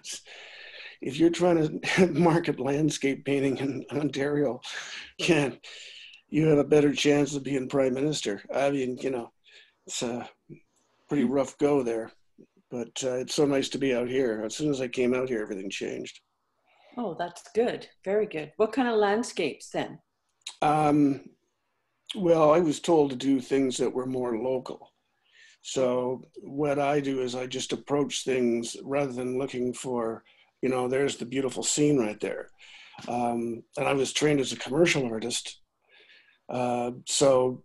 if you're trying to market landscape painting in Ontario, can you have a better chance of being prime minister? I mean, you know, it's a pretty rough go there, but uh, it's so nice to be out here. As soon as I came out here, everything changed. Oh, that's good. Very good. What kind of landscapes then? Um, well, I was told to do things that were more local. So what I do is I just approach things rather than looking for, you know, there's the beautiful scene right there. Um, and I was trained as a commercial artist. Uh, so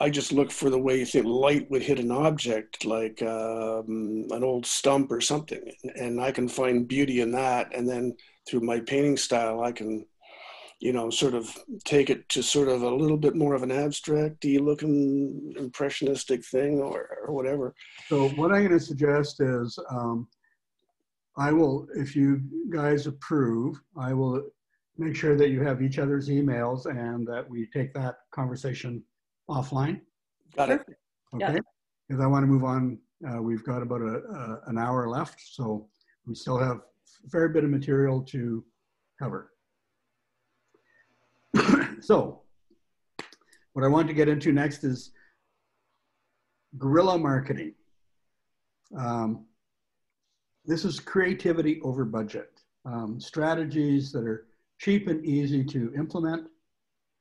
I just look for the way you think light would hit an object, like um, an old stump or something. And I can find beauty in that. And then through my painting style, I can you know, sort of take it to sort of a little bit more of an abstract looking impressionistic thing or, or whatever. So what I'm going to suggest is, um, I will, if you guys approve, I will make sure that you have each other's emails and that we take that conversation offline. Got it. Okay? Because I want to move on. Uh, we've got about a, a, an hour left, so we still have a fair bit of material to cover. so, what I want to get into next is guerrilla marketing. Um, this is creativity over budget. Um, strategies that are cheap and easy to implement.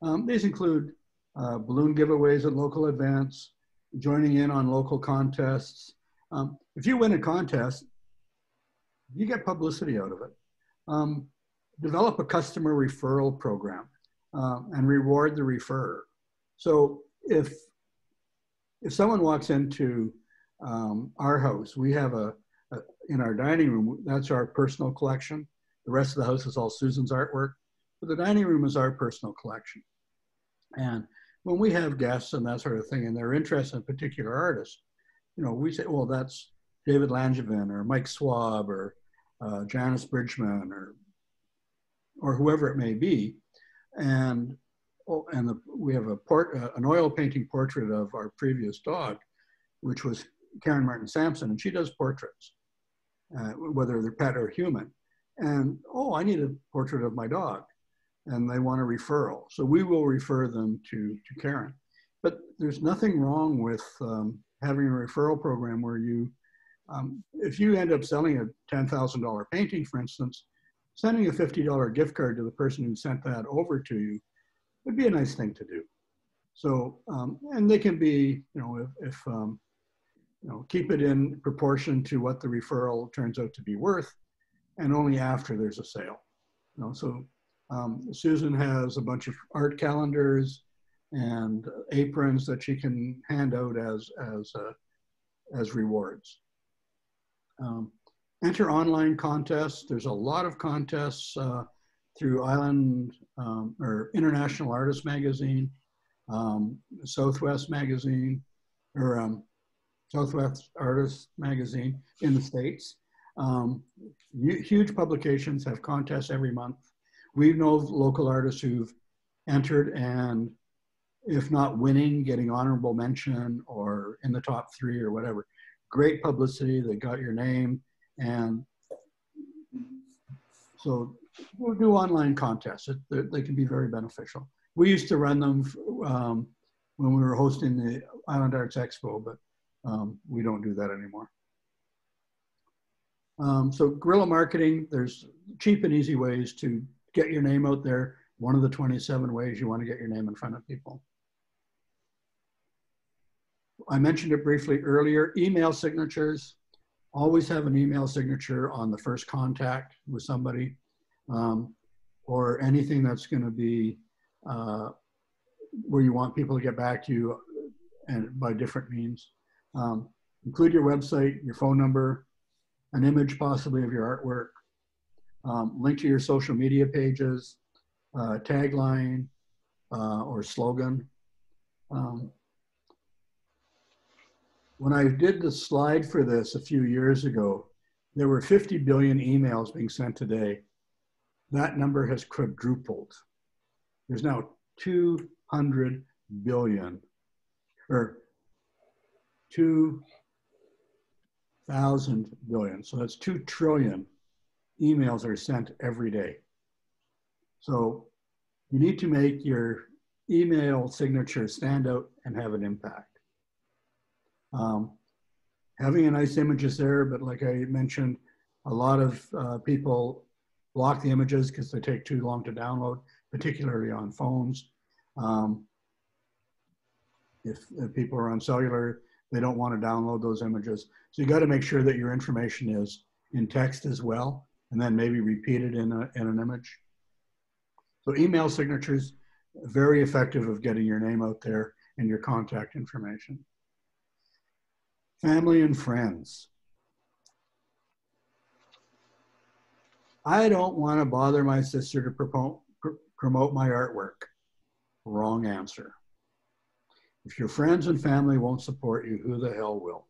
Um, these include uh, balloon giveaways at local events, joining in on local contests. Um, if you win a contest, you get publicity out of it. Um, develop a customer referral program um, and reward the referrer. So if if someone walks into um, our house, we have a, a in our dining room. That's our personal collection. The rest of the house is all Susan's artwork, but the dining room is our personal collection. And when we have guests and that sort of thing, and they're interested in particular artists, you know, we say, well, that's David Langevin or Mike Swab or uh, Janice Bridgman or or whoever it may be, and oh, and the, we have a port, uh, an oil painting portrait of our previous dog, which was Karen Martin Sampson, and she does portraits, uh, whether they're pet or human. And oh, I need a portrait of my dog, and they want a referral, so we will refer them to to Karen. But there's nothing wrong with um, having a referral program where you, um, if you end up selling a ten thousand dollar painting, for instance, sending a $50 gift card to the person who sent that over to you would be a nice thing to do. So, um, and they can be, you know, if, if um, you know, keep it in proportion to what the referral turns out to be worth, and only after there's a sale. You know, so um, Susan has a bunch of art calendars. and aprons that she can hand out as as uh, as rewards. Um, enter online contests. There's a lot of contests uh, through Island um, or International Artist Magazine, um, Southwest Magazine, or um, Southwest Artist Magazine in the States. Um, huge publications have contests every month. We know local artists who've entered and, if not winning, getting honorable mention or in the top three or whatever. Great publicity. They got your name, and so we'll do online contests. It, they, they can be very beneficial. We used to run them um, when we were hosting the Island Arts Expo, but um, we don't do that anymore. Um, so guerrilla marketing, there's cheap and easy ways to get your name out there. One of the 27 ways you want to get your name in front of people. I mentioned it briefly earlier, email signatures. Always have an email signature on the first contact with somebody um, or anything that's going to be uh, where you want people to get back to you and by different means. Um, include your website, your phone number, an image possibly of your artwork, um, link to your social media pages, uh, tagline uh, or slogan. Um, when I did the slide for this a few years ago, there were 50 billion emails being sent today. That number has quadrupled. There's now 200 billion or 2,000 billion. So that's 2 trillion emails are sent every day. So you need to make your email signature stand out and have an impact. Um, having a nice image is there, but like I mentioned, a lot of uh, people block the images because they take too long to download, particularly on phones. Um, if, if people are on cellular, they don't want to download those images. So you got to make sure that your information is in text as well, and then maybe repeat it in, a, in an image. So email signatures, very effective of getting your name out there and your contact information. Family and friends. I don't want to bother my sister to promote, pr promote my artwork. Wrong answer. If your friends and family won't support you, who the hell will?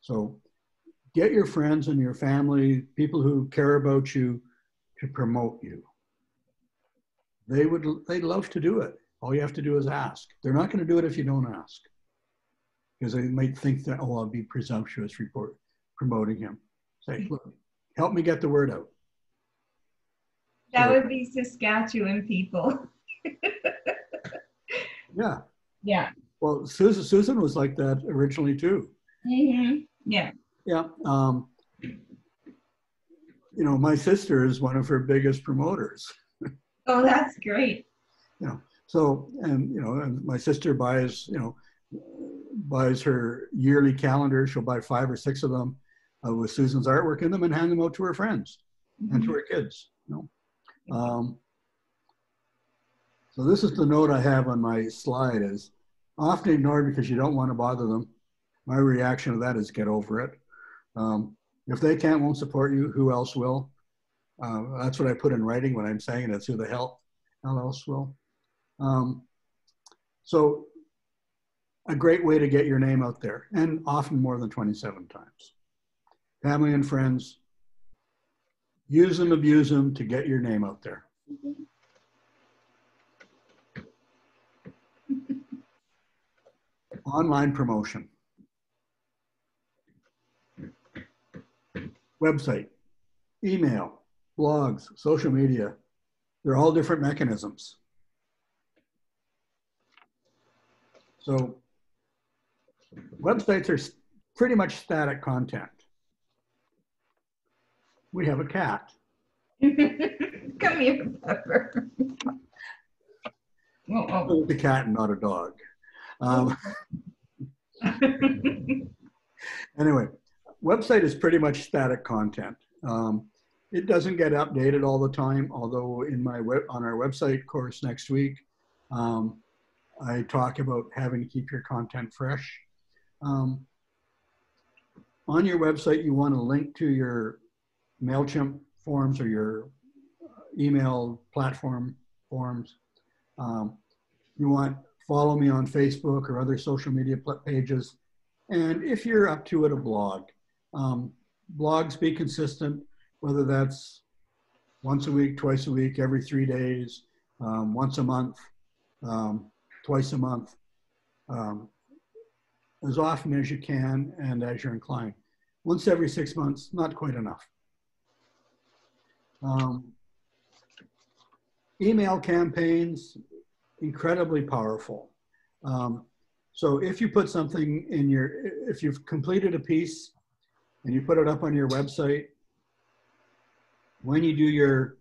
So get your friends and your family, people who care about you, to promote you. They would, they'd love to do it. All you have to do is ask. They're not going to do it if you don't ask. Because they might think that, oh, I'll be presumptuous report promoting him. Say, look, help me get the word out. That would be Saskatchewan people. Yeah. Yeah. Well, Susan, Susan was like that originally too. Mm-hmm. Yeah. Yeah. Um, you know, my sister is one of her biggest promoters. Oh, that's great. Yeah. So, and you know, and my sister buys, you know, buys her yearly calendar. She'll buy five or six of them uh, with Susan's artwork in them and hand them out to her friends and to her kids. You know, um, so this is the note I have on my slide: is often ignored because you don't want to bother them. My reaction to that is get over it. Um, if they can't, won't support you, who else will? Uh, that's what I put in writing when I'm saying it's who the hell, hell else will. Um, so a great way to get your name out there and often more than 27 times. Family and friends, use them, abuse them to get your name out there. Online promotion. Website, email, blogs, social media. They're all different mechanisms. So websites are pretty much static content. We have a cat. Come here, Pepper. Oh, oh. It's a cat and not a dog. Um, anyway, website is pretty much static content. Um, it doesn't get updated all the time, although in my web, on our website course next week, um, I talk about having to keep your content fresh. Um, on your website, you want to link to your MailChimp forms or your email platform forms. Um, you want follow me on Facebook or other social media pages. And if you're up to it, a blog. Um, blogs be consistent, whether that's once a week, twice a week, every three days, um, once a month, um, twice a month, um, as often as you can and as you're inclined. Once every six months, not quite enough. Um, email campaigns, incredibly powerful. Um, so if you put something in your, if you've completed a piece and you put it up on your website, when you do your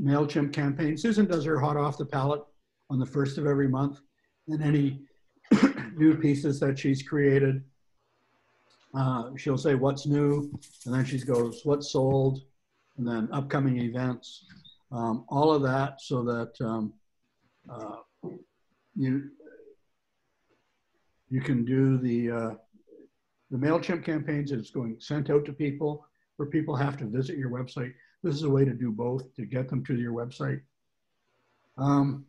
MailChimp campaign, Susan does her hot off the palette on the first of every month and any new pieces that she's created. Uh, she'll say what's new, and then she goes what's sold, and then upcoming events, um, all of that so that um, uh, you you can do the uh, the Mailchimp campaigns. It's going sent out to people, where people have to visit your website. This is a way to do both to get them to your website. Um,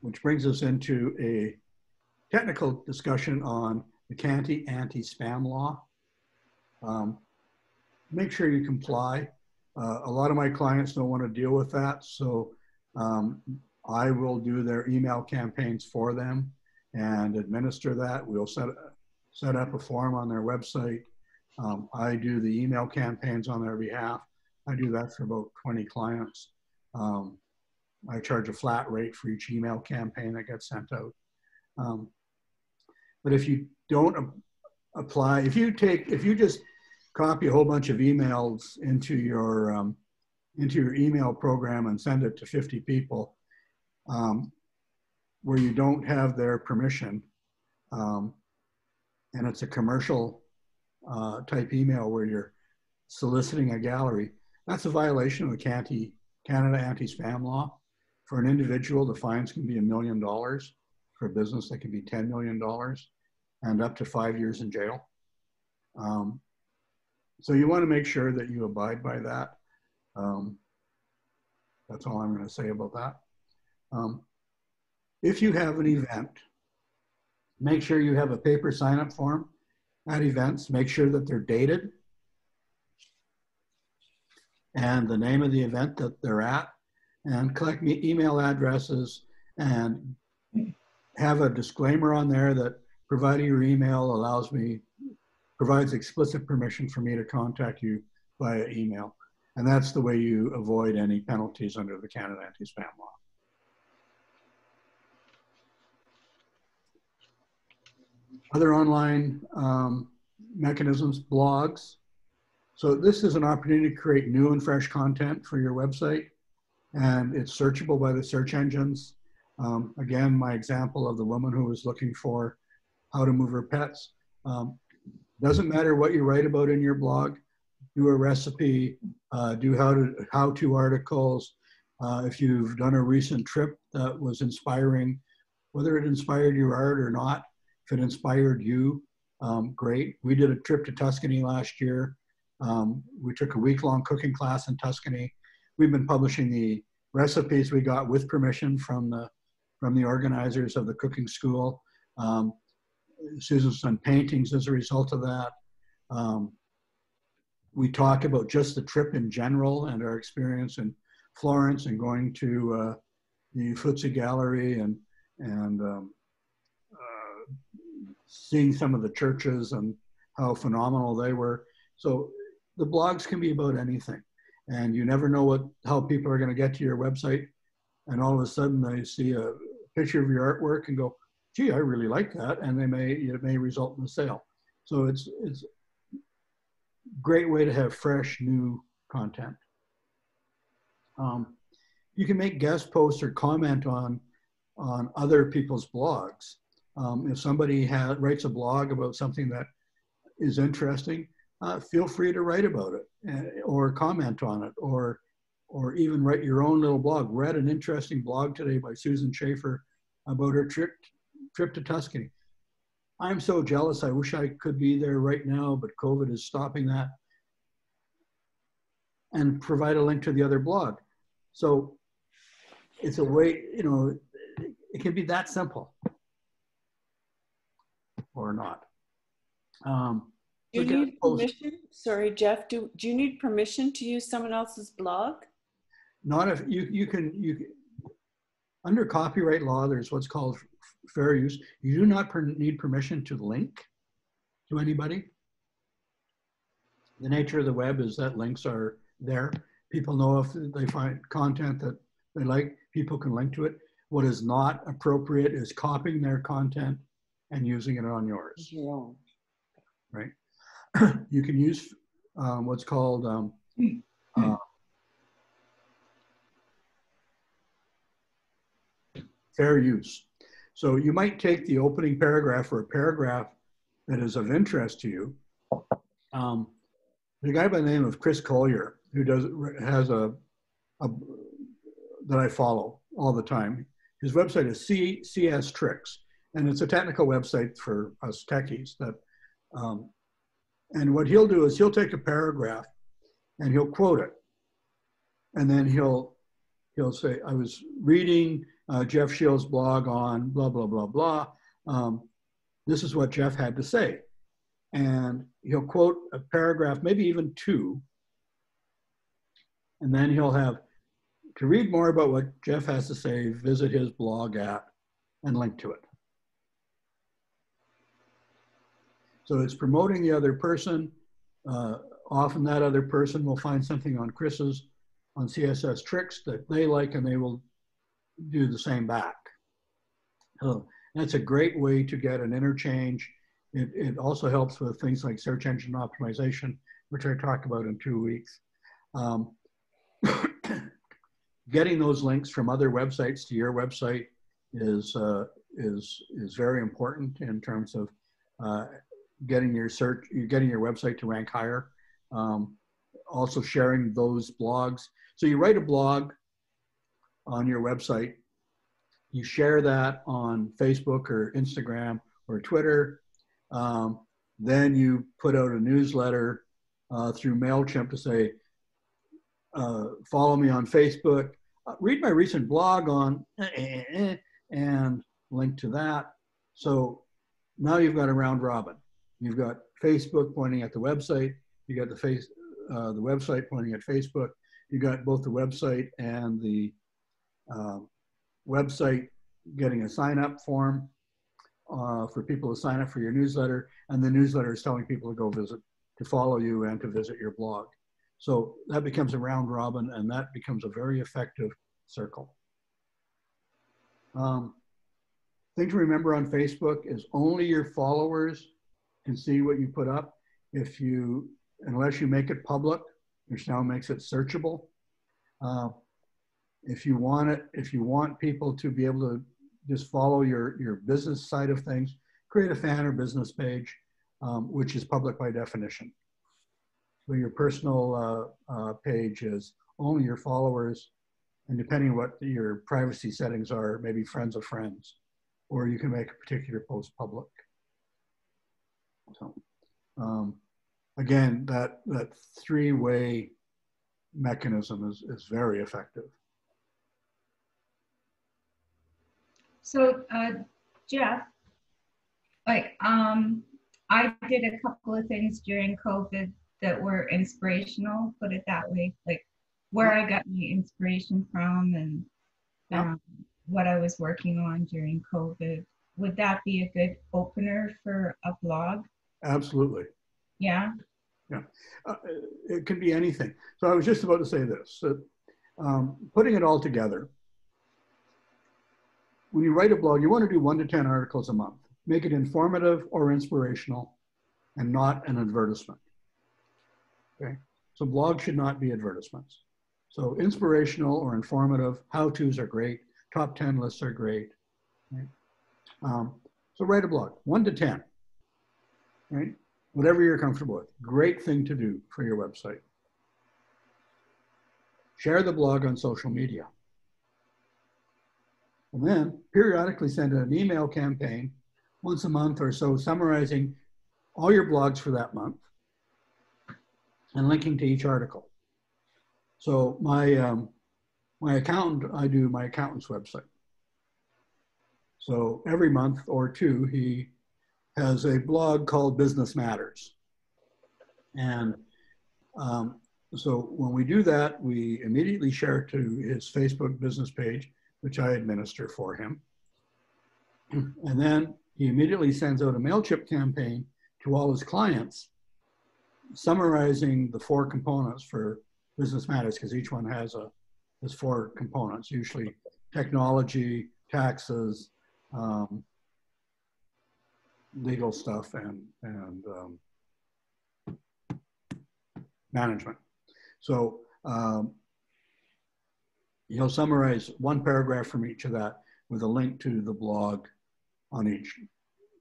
which brings us into a technical discussion on the CANTI anti-spam law. Um, make sure you comply. Uh, a lot of my clients don't want to deal with that, so um, I will do their email campaigns for them and administer that. We'll set, set up a form on their website. Um, I do the email campaigns on their behalf. I do that for about 20 clients. Um, I charge a flat rate for each email campaign that gets sent out. Um, but if you don't apply, if you take, if you just copy a whole bunch of emails into your um, into your email program and send it to 50 people, um, where you don't have their permission, um, and it's a commercial uh, type email where you're soliciting a gallery, that's a violation of the Canada anti-spam law. For an individual, the fines can be a million dollars. For a business, that can be $10 million and up to five years in jail. Um, so you want to make sure that you abide by that. Um, that's all I'm going to say about that. Um, if you have an event, make sure you have a paper sign up form at events. Make sure that they're dated and the name of the event that they're at and collect me email addresses and have a disclaimer on there that providing your email allows me, provides explicit permission for me to contact you via email. And that's the way you avoid any penalties under the Canada Anti-Spam Law. Other online um, mechanisms, blogs. So this is an opportunity to create new and fresh content for your website and it's searchable by the search engines. Um, again, my example of the woman who was looking for how to move her pets. Um, doesn't matter what you write about in your blog, do a recipe, uh, do how to how to articles. Uh, if you've done a recent trip that was inspiring, whether it inspired your art or not, if it inspired you, um, great. We did a trip to Tuscany last year. Um, we took a week long cooking class in Tuscany. We've been publishing the recipes we got with permission from the from the organizers of the cooking school. Um, Susan's done paintings as a result of that. Um, we talk about just the trip in general and our experience in Florence and going to uh, the Uffizi Gallery and and um, seeing some of the churches and how phenomenal they were. So the blogs can be about anything, and you never know what how people are going to get to your website, and all of a sudden they see a picture of your artwork and go, gee, I really like that, and they may it may result in a sale. So it's it's great way to have fresh new content. Um, you can make guest posts or comment on on other people's blogs. Um, if somebody has, writes a blog about something that is interesting, uh, feel free to write about it uh, or comment on it or or even write your own little blog. Read an interesting blog today by Susan Schaefer about her trip, trip to Tuscany. I'm so jealous. I wish I could be there right now, but COVID is stopping that. And provide a link to the other blog. So it's a way, you know, it can be that simple or not. Um, Do you need permission? Sorry, Jeff, do, do you need permission to use someone else's blog? Not if you, you can, you, under copyright law, there's what's called fair use. You do not per- need permission to link to anybody. The nature of the web is that links are there. People know if they find content that they like, people can link to it. What is not appropriate is copying their content and using it on yours. Your own. you can use um, what's called um, uh, fair use. So you might take the opening paragraph or a paragraph that is of interest to you. Um, the guy by the name of Chris Coyier, who does has a, a that I follow all the time. His website is C, CS Tricks, and it's a technical website for us techies. That, um, and what he'll do is he'll take a paragraph and he'll quote it, and then he'll he'll say, "I was reading uh, Jeff Shields' blog on blah blah blah blah. Um, this is what Jeff had to say," and he'll quote a paragraph, maybe even two, and then he'll have to read more about what Jeff has to say. Visit his blog at and link to it. So it's promoting the other person. Uh, often that other person will find something on Chris's on CSS tricks that they like and they will do the same back. So that's a great way to get an interchange. It, it also helps with things like search engine optimization, which I talk about in two weeks. Um, getting those links from other websites to your website is, uh, is, is very important in terms of uh, getting your search, you're getting your website to rank higher. Um, also sharing those blogs. So you write a blog on your website, you share that on Facebook or Instagram or Twitter. Um, then you put out a newsletter uh, through MailChimp to say, uh, follow me on Facebook, uh, read my recent blog on, and link to that. So now you've got a round robin. You've got Facebook pointing at the website. You got the face, uh, the website pointing at Facebook. You got both the website and the uh, website getting a sign up form uh, for people to sign up for your newsletter, and the newsletter is telling people to go visit, to follow you, and to visit your blog. So that becomes a round robin, and that becomes a very effective circle. Um, thing to remember on Facebook is only your followers can see what you put up. If you, unless you make it public, which now makes it searchable. Uh, if you want it, if you want people to be able to just follow your, your business side of things, create a fan or business page, um, which is public by definition. So your personal uh, uh, page is only your followers, and depending on what your privacy settings are, maybe friends of friends, or you can make a particular post public. So, um, again, that, that three-way mechanism is, is very effective. So, uh, Jeff, like, um, I did a couple of things during COVID that were inspirational, put it that way, like where I got my inspiration from and Yeah. um, what I was working on during COVID. Would that be a good opener for a blog? Absolutely. Yeah. Uh, it could be anything. So I was just about to say this, that um, putting it all together, when you write a blog, you want to do one to 10 articles a month. Make it informative or inspirational and not an advertisement. Okay, so blogs should not be advertisements. So inspirational or informative, how-tos are great, top 10 lists are great. Right? Um, so write a blog, one to 10, right? Whatever you're comfortable with. Great thing to do for your website. Share the blog on social media. And then periodically send an email campaign once a month or so summarizing all your blogs for that month and linking to each article. So my, um, my accountant, I do my accountant's website. So every month or two, he has a blog called Business Matters. And um, so when we do that, we immediately share it to his Facebook business page, which I administer for him. And then he immediately sends out a MailChimp campaign to all his clients, summarizing the four components for Business Matters, because each one has a has four components, usually technology, taxes, um, legal stuff, and and um, management. So um, he'll summarize one paragraph from each of that with a link to the blog on each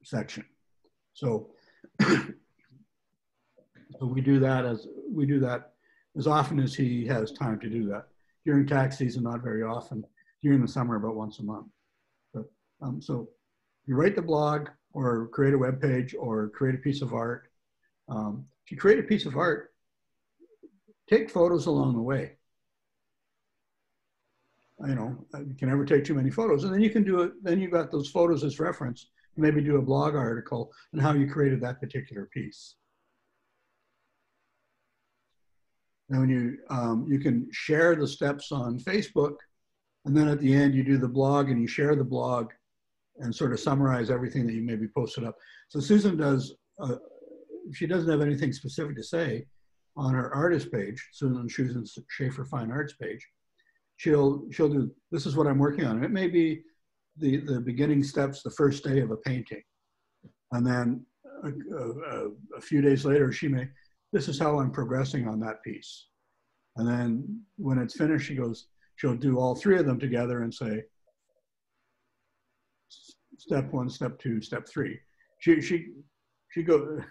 section. So, so we do that as we do that as often as he has time to do that. During tax season, not very often. During the summer, about once a month. But um, so you write the blog or create a web page or create a piece of art. Um, if you create a piece of art, take photos along the way. You know, you can never take too many photos. And then you can do it, then you've got those photos as reference. Maybe do a blog article on how you created that particular piece. And when you, um, you can share the steps on Facebook, and then at the end you do the blog and you share the blog and sort of summarize everything that you maybe posted up. So Susan does, uh, she doesn't have anything specific to say, on her artist page, Susan Susan Schaefer Fine Arts page, she'll she'll do this is what I'm working on. It may be the the beginning steps, the first day of a painting, and then a, a, a few days later she may this is how I'm progressing on that piece, and then when it's finished, she goes she'll do all three of them together and say step one, step two, step three. She she she go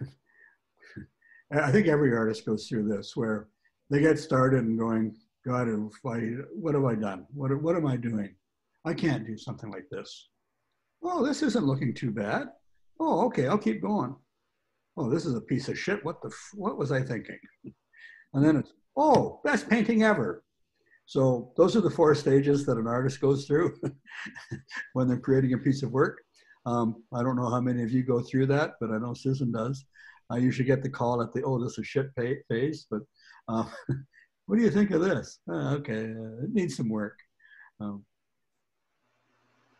I think every artist goes through this where they get started and going, God, if I, what have I done? What, what am I doing? I can't do something like this. Oh, this isn't looking too bad. Oh, okay, I'll keep going. Oh, this is a piece of shit. What the, what was I thinking? And then it's, oh, best painting ever. So those are the four stages that an artist goes through when they're creating a piece of work. Um, I don't know how many of you go through that, but I know Susan does. I usually get the call at the, oh, this is shit phase, but uh, what do you think of this? Uh, okay, uh, it needs some work. Um,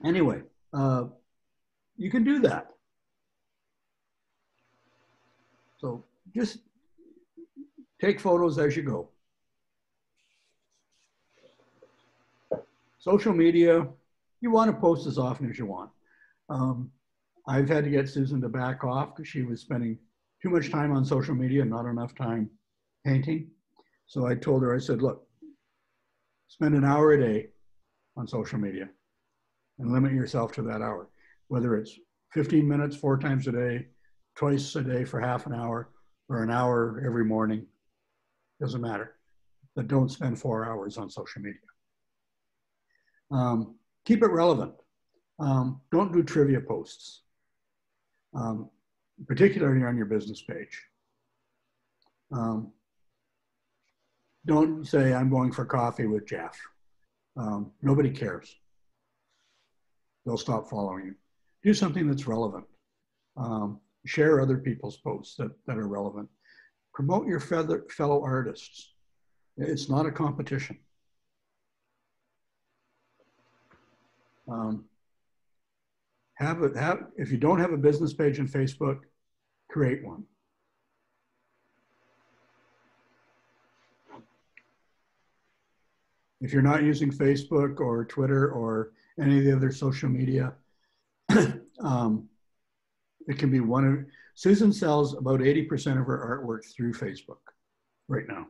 anyway, uh, you can do that. So just take photos as you go. Social media, you want to post as often as you want. Um, I've had to get Susan to back off because she was spending too much time on social media, and not enough time painting. So I told her, I said, look, spend an hour a day on social media and limit yourself to that hour, whether it's 15 minutes, four times a day, twice a day for half an hour, or an hour every morning, doesn't matter. But don't spend four hours on social media. Um, keep it relevant. Um, don't do trivia posts. Um, particularly on your business page. Um, don't say, I'm going for coffee with Jeff. Um, nobody cares. They'll stop following you. Do something that's relevant. Um, share other people's posts that, that are relevant. Promote your fellow artists. It's not a competition. Um, have it have if you don't have a business page in Facebook, create one. If you're not using Facebook or Twitter or any of the other social media, um, it can be one of Susan sells about 80% of her artwork through Facebook right now.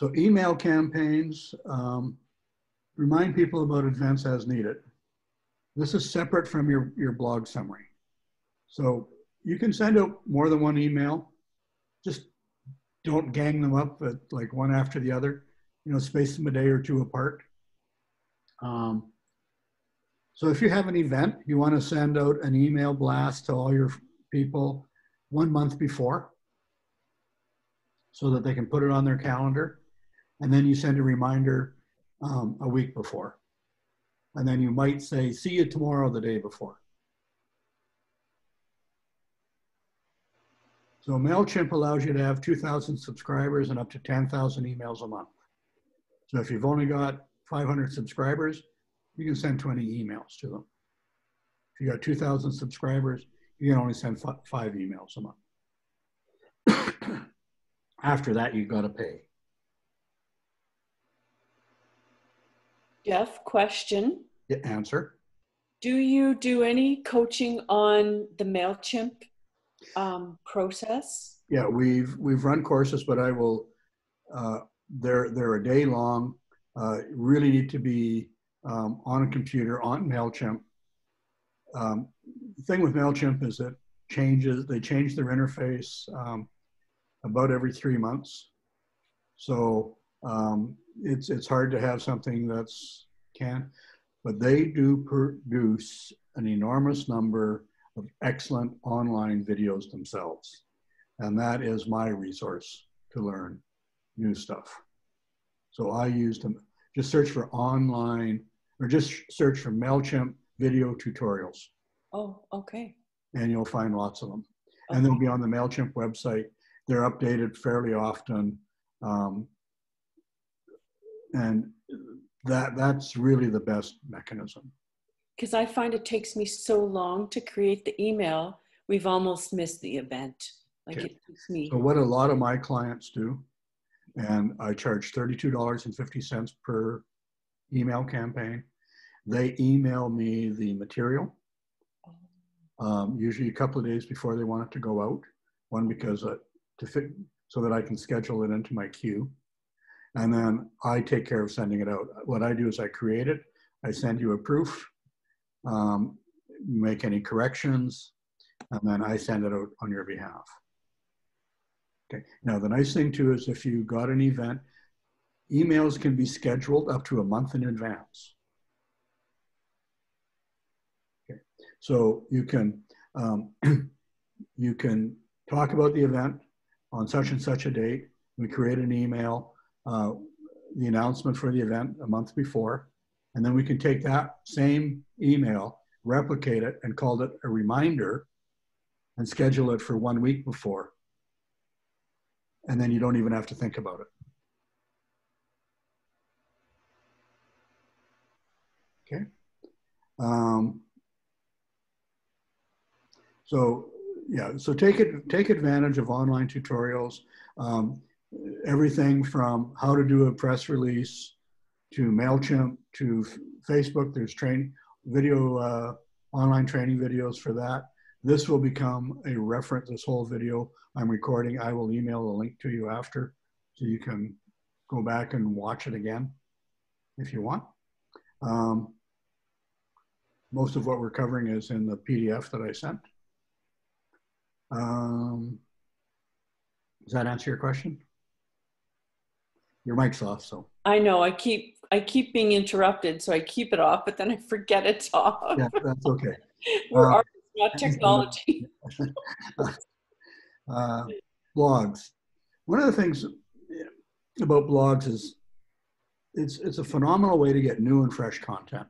So email campaigns, um, remind people about events as needed. This is separate from your, your blog summary. So you can send out more than one email. just don't gang them up at like one after the other. You know, space them a day or two apart. Um, so if you have an event, you want to send out an email blast to all your people one month before so that they can put it on their calendar. And then you send a reminder um, a week before. And then you might say, see you tomorrow the day before. So MailChimp allows you to have 2,000 subscribers and up to 10,000 emails a month. So if you've only got 500 subscribers, you can send 20 emails to them. If you got 2,000 subscribers, you can only send five emails a month. After that, you've got to pay. Jeff, question. Yeah, answer. Do you do any coaching on the MailChimp um, process? Yeah, we've we've run courses, but I will. Uh, they're they're a day long. Uh, really need to be um, on a computer on Mailchimp. Um, the thing with Mailchimp is that changes. They change their interface um, about every three months, so um, it's it's hard to have something that's can't, But they do produce an enormous number of excellent online videos themselves. And that is my resource to learn new stuff. So I used them, just search for online or just search for MailChimp video tutorials. Oh, okay. And you'll find lots of them. And they'll be on the MailChimp website. They're updated fairly often. Um, and that that's really the best mechanism because I find it takes me so long to create the email, we've almost missed the event. Like Okay. it takes me. So what a lot of my clients do, and I charge thirty-two dollars and fifty cents per email campaign. They email me the material, um, usually a couple of days before they want it to go out. One because uh, to fit so that I can schedule it into my queue, and then I take care of sending it out. What I do is I create it, I send you a proof, um, make any corrections, and then I send it out on your behalf. Okay. Now, the nice thing too is if you got an event, emails can be scheduled up to a month in advance. Okay. So you can um, you can talk about the event on such and such a date. We create an email, uh, the announcement for the event a month before, and then we can take that same email, replicate it, and call it a reminder and schedule it for one week before. And then you don't even have to think about it. Okay. Um, so yeah, so take it take advantage of online tutorials. Um, everything from how to do a press release to MailChimp, to Facebook. There's train video, uh, online training videos for that. This will become a reference, this whole video I'm recording. I will email a link to you after so you can go back and watch it again if you want. Um, most of what we're covering is in the PDF that I sent. Um, does that answer your question? Your mic's off, so. I know I keep I keep being interrupted, so I keep it off, but then I forget it's off. Yeah, that's okay. We're Uh, artists, not technology. uh, blogs. One of the things about blogs is it's it's a phenomenal way to get new and fresh content,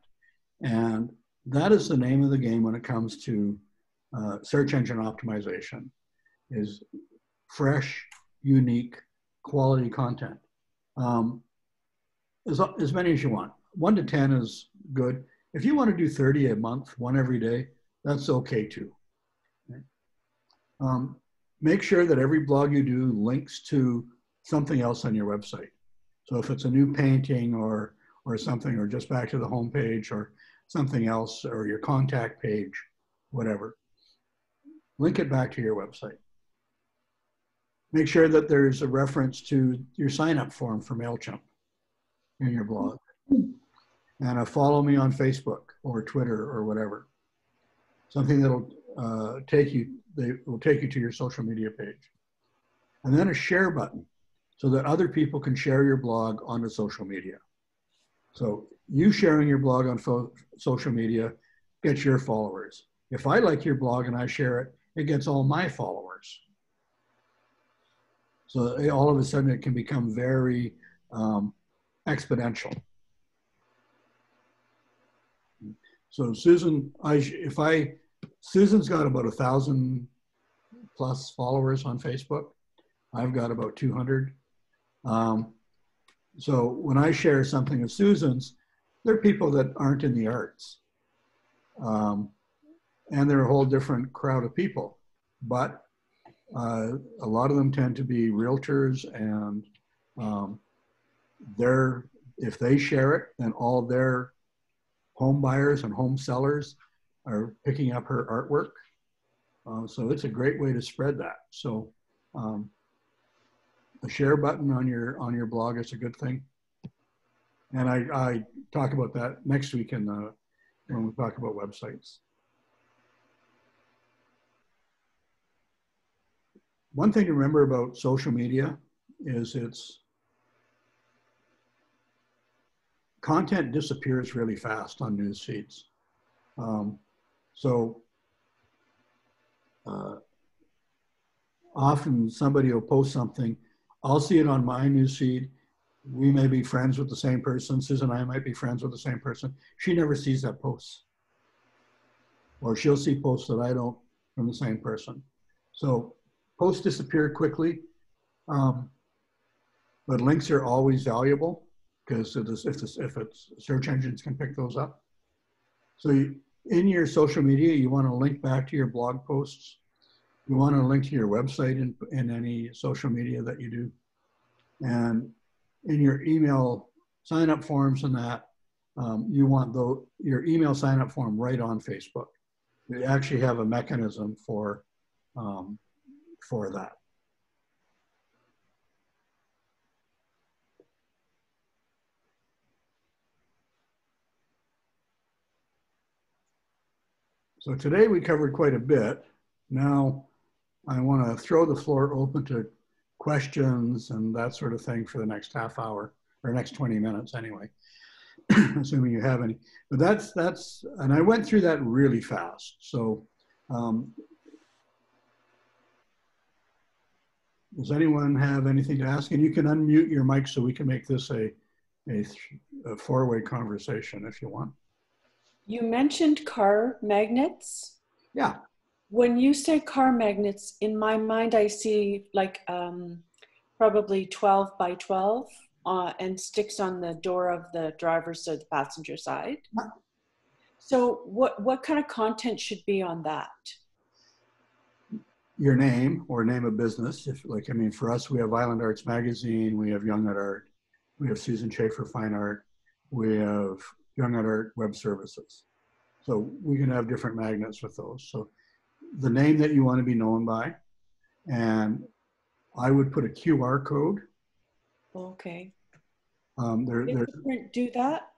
and that is the name of the game when it comes to uh, search engine optimization. Is fresh, unique, quality content. Um, as, as many as you want. One to 10 is good. If you want to do 30 a month, one every day, that's okay too. Um, make sure that every blog you do links to something else on your website. So if it's a new painting or, or something, or just back to the home page or something else, or your contact page, whatever, link it back to your website. Make sure that there's a reference to your sign up form for MailChimp in your blog. And uh, follow me on Facebook or Twitter or whatever. Something that'll uh, take you, they will take you to your social media page. and then a share button so that other people can share your blog onto social media. So you sharing your blog on social media gets your followers. If I like your blog and I share it, it gets all my followers. So all of a sudden it can become very um, exponential. So Susan, I, if I, Susan's got about a thousand plus followers on Facebook. I've got about 200. Um, so when I share something of Susan's, they're people that aren't in the arts. Um, and they're a whole different crowd of people. But uh, a lot of them tend to be realtors and um, they're, if they share it, then all their home buyers and home sellers are picking up her artwork. Uh, so it's a great way to spread that. So um, the share button on your on your blog is a good thing. And I, I talk about that next week in the when we talk about websites. One thing to remember about social media is it's content disappears really fast on news feeds. Um, so uh, often somebody will post something, I'll see it on my news feed. We may be friends with the same person. Susan and I might be friends with the same person. She never sees that post. Or she'll see posts that I don't from the same person. So posts disappear quickly, um, but links are always valuable because if, it's, if it's search engines can pick those up. So you, in your social media, you want to link back to your blog posts. You want to link to your website in, in any social media that you do. And in your email sign up forms and that, um, you want the, your email sign up form right on Facebook. We actually have a mechanism for, um, for that. So today we covered quite a bit. Now I want to throw the floor open to questions and that sort of thing for the next half hour or next 20 minutes anyway, assuming you have any. But that's, that's, and I went through that really fast. So um, does anyone have anything to ask? And you can unmute your mic so we can make this a, a, a four-way conversation if you want. You mentioned car magnets. Yeah. When you say car magnets, in my mind, I see like um, probably 12 by 12 uh, and sticks on the door of the driver's or the passenger side. So, what, what kind of content should be on that? Your name or name of business. If like, I mean, for us, we have Island Arts Magazine, we have Young at Art, we have Susan Schaefer Fine Art, we have Young at Art Web Services. So we can have different magnets with those. So the name that you want to be known by, and I would put a QR code. Okay. Um, there, Vistaprint do that?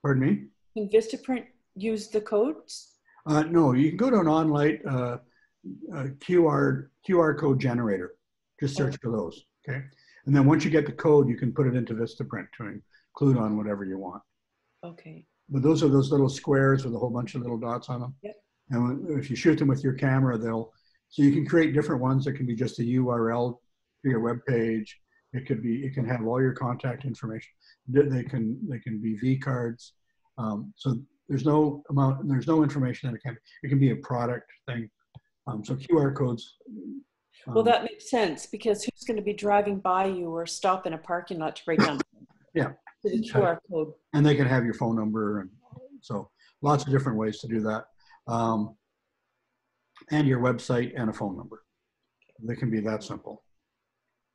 pardon me? Can Vistaprint use the codes? Uh, no, you can go to an online uh, uh, QR QR code generator. Just search for those. Okay, and then once you get the code, you can put it into Vistaprint to include on whatever you want. Okay. But those are those little squares with a whole bunch of little dots on them. Yep. And if you shoot them with your camera, they'll so you can create different ones that can be just a URL to your web page. It could be it can have all your contact information. They they can they can be V cards. Um, so there's no amount there's no information that it can it can be a product thing. Um, so QR codes. Well, um, that makes sense because who's going to be driving by you or stop in a parking lot to break down? Yeah. The QR code. and they can have your phone number and so lots of different ways to do that um, and your website and a phone number they can be that simple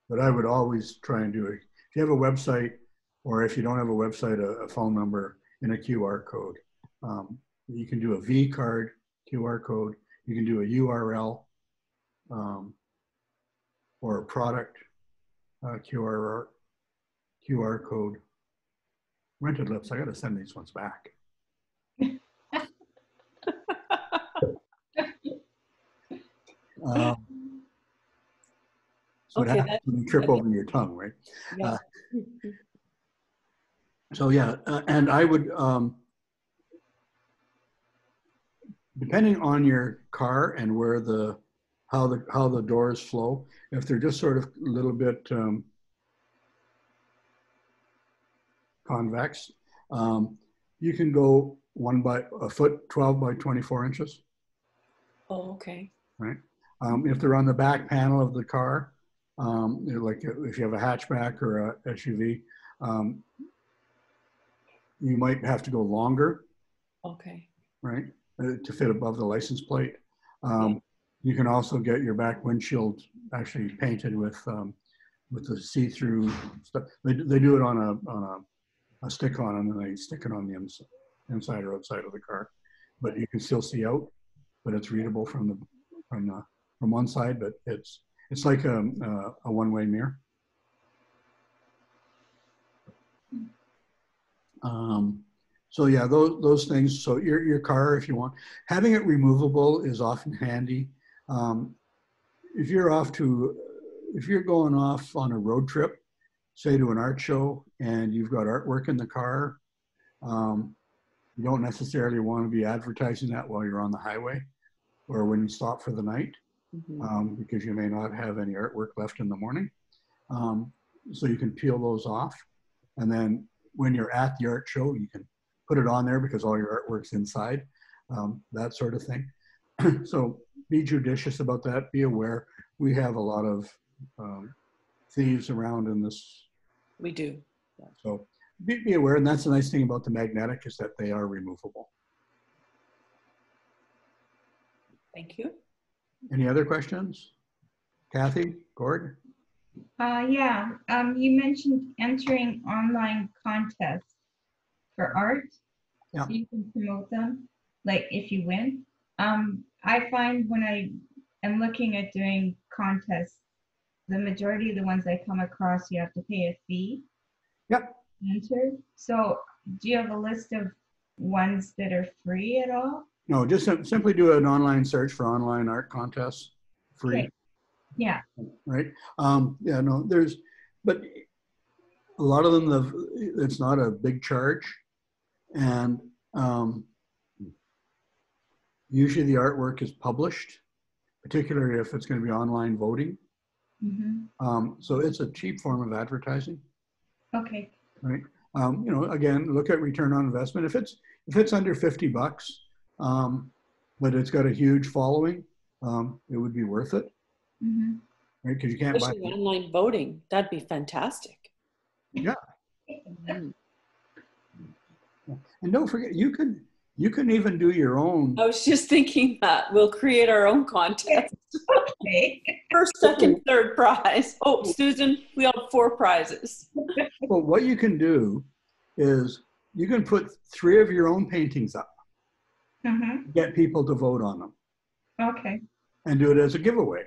but i would always try and do it if you have a website or if you don't have a website a, a phone number and a qr code um, you can do a v card qr code you can do a url um, or a product uh, qr qr code rented lips. I got to send these ones back. um, So it Okay, happens when you trip over your tongue, right? Yeah. So yeah, uh, and I would, um, depending on your car and where the, how the, how the doors flow, if they're just sort of a little bit, um, convex, um, you can go one by, a foot, 12 by 24 inches. Oh, okay. Um, if they're on the back panel of the car, um, like if you have a hatchback or a SUV, um, you might have to go longer, Okay. right, to fit above the license plate. Um, you can also get your back windshield actually painted with um, with the see-through stuff. They, they do it on a on a, a stick on and then they stick it on the ins- inside or outside of the car. But you can still see out, but it's readable from the from the from one side. But it's it's like a a, a one-way mirror. Um, so yeah, those those things. So your your car, if you want, having it removable is often handy. Um, if you're off to, if you're going off on a road trip, say to an art show, and you've got artwork in the car, um, you don't necessarily want to be advertising that while you're on the highway or when you stop for the night Mhm. um, because you may not have any artwork left in the morning. Um, so you can peel those off. And then when you're at the art show, you can put it on there because all your artwork's inside, um, that sort of thing. so be judicious about that. Be aware. We have a lot of um, thieves around in this. We do. So be, be aware. And that's the nice thing about the magnetic is that they are removable. Thank you. Any other questions? Kathy, Gord? Uh, yeah, um, you mentioned entering online contests for art. Yeah. You can promote them, like if you win. Um, I find when I am looking at doing contests, the majority of the ones I come across, you have to pay a fee. Yep. Enter. So do you have a list of ones that are free at all? No, just sim- simply do an online search for online art contests, free. Okay. Yeah, right? Um, yeah, no, there's, but a lot of them, the, it's not a big charge. And um, usually the artwork is published, particularly if it's going to be online voting. hmm Um, so it's a cheap form of advertising, okay, right? Um, you know, again, look at return on investment. If it's if it's under 50 bucks, um, but it's got a huge following, um, it would be worth it, hmm right? Because you can't buy. Online voting. That'd be fantastic. Yeah. Mhm. And don't forget, you can you can even do your own. I was just thinking that we'll create our own contest. okay. First, second, third prize. Oh, Susan, we have four prizes. Well, what you can do is you can put three of your own paintings up, hmm get people to vote on them, Okay, and do it as a giveaway.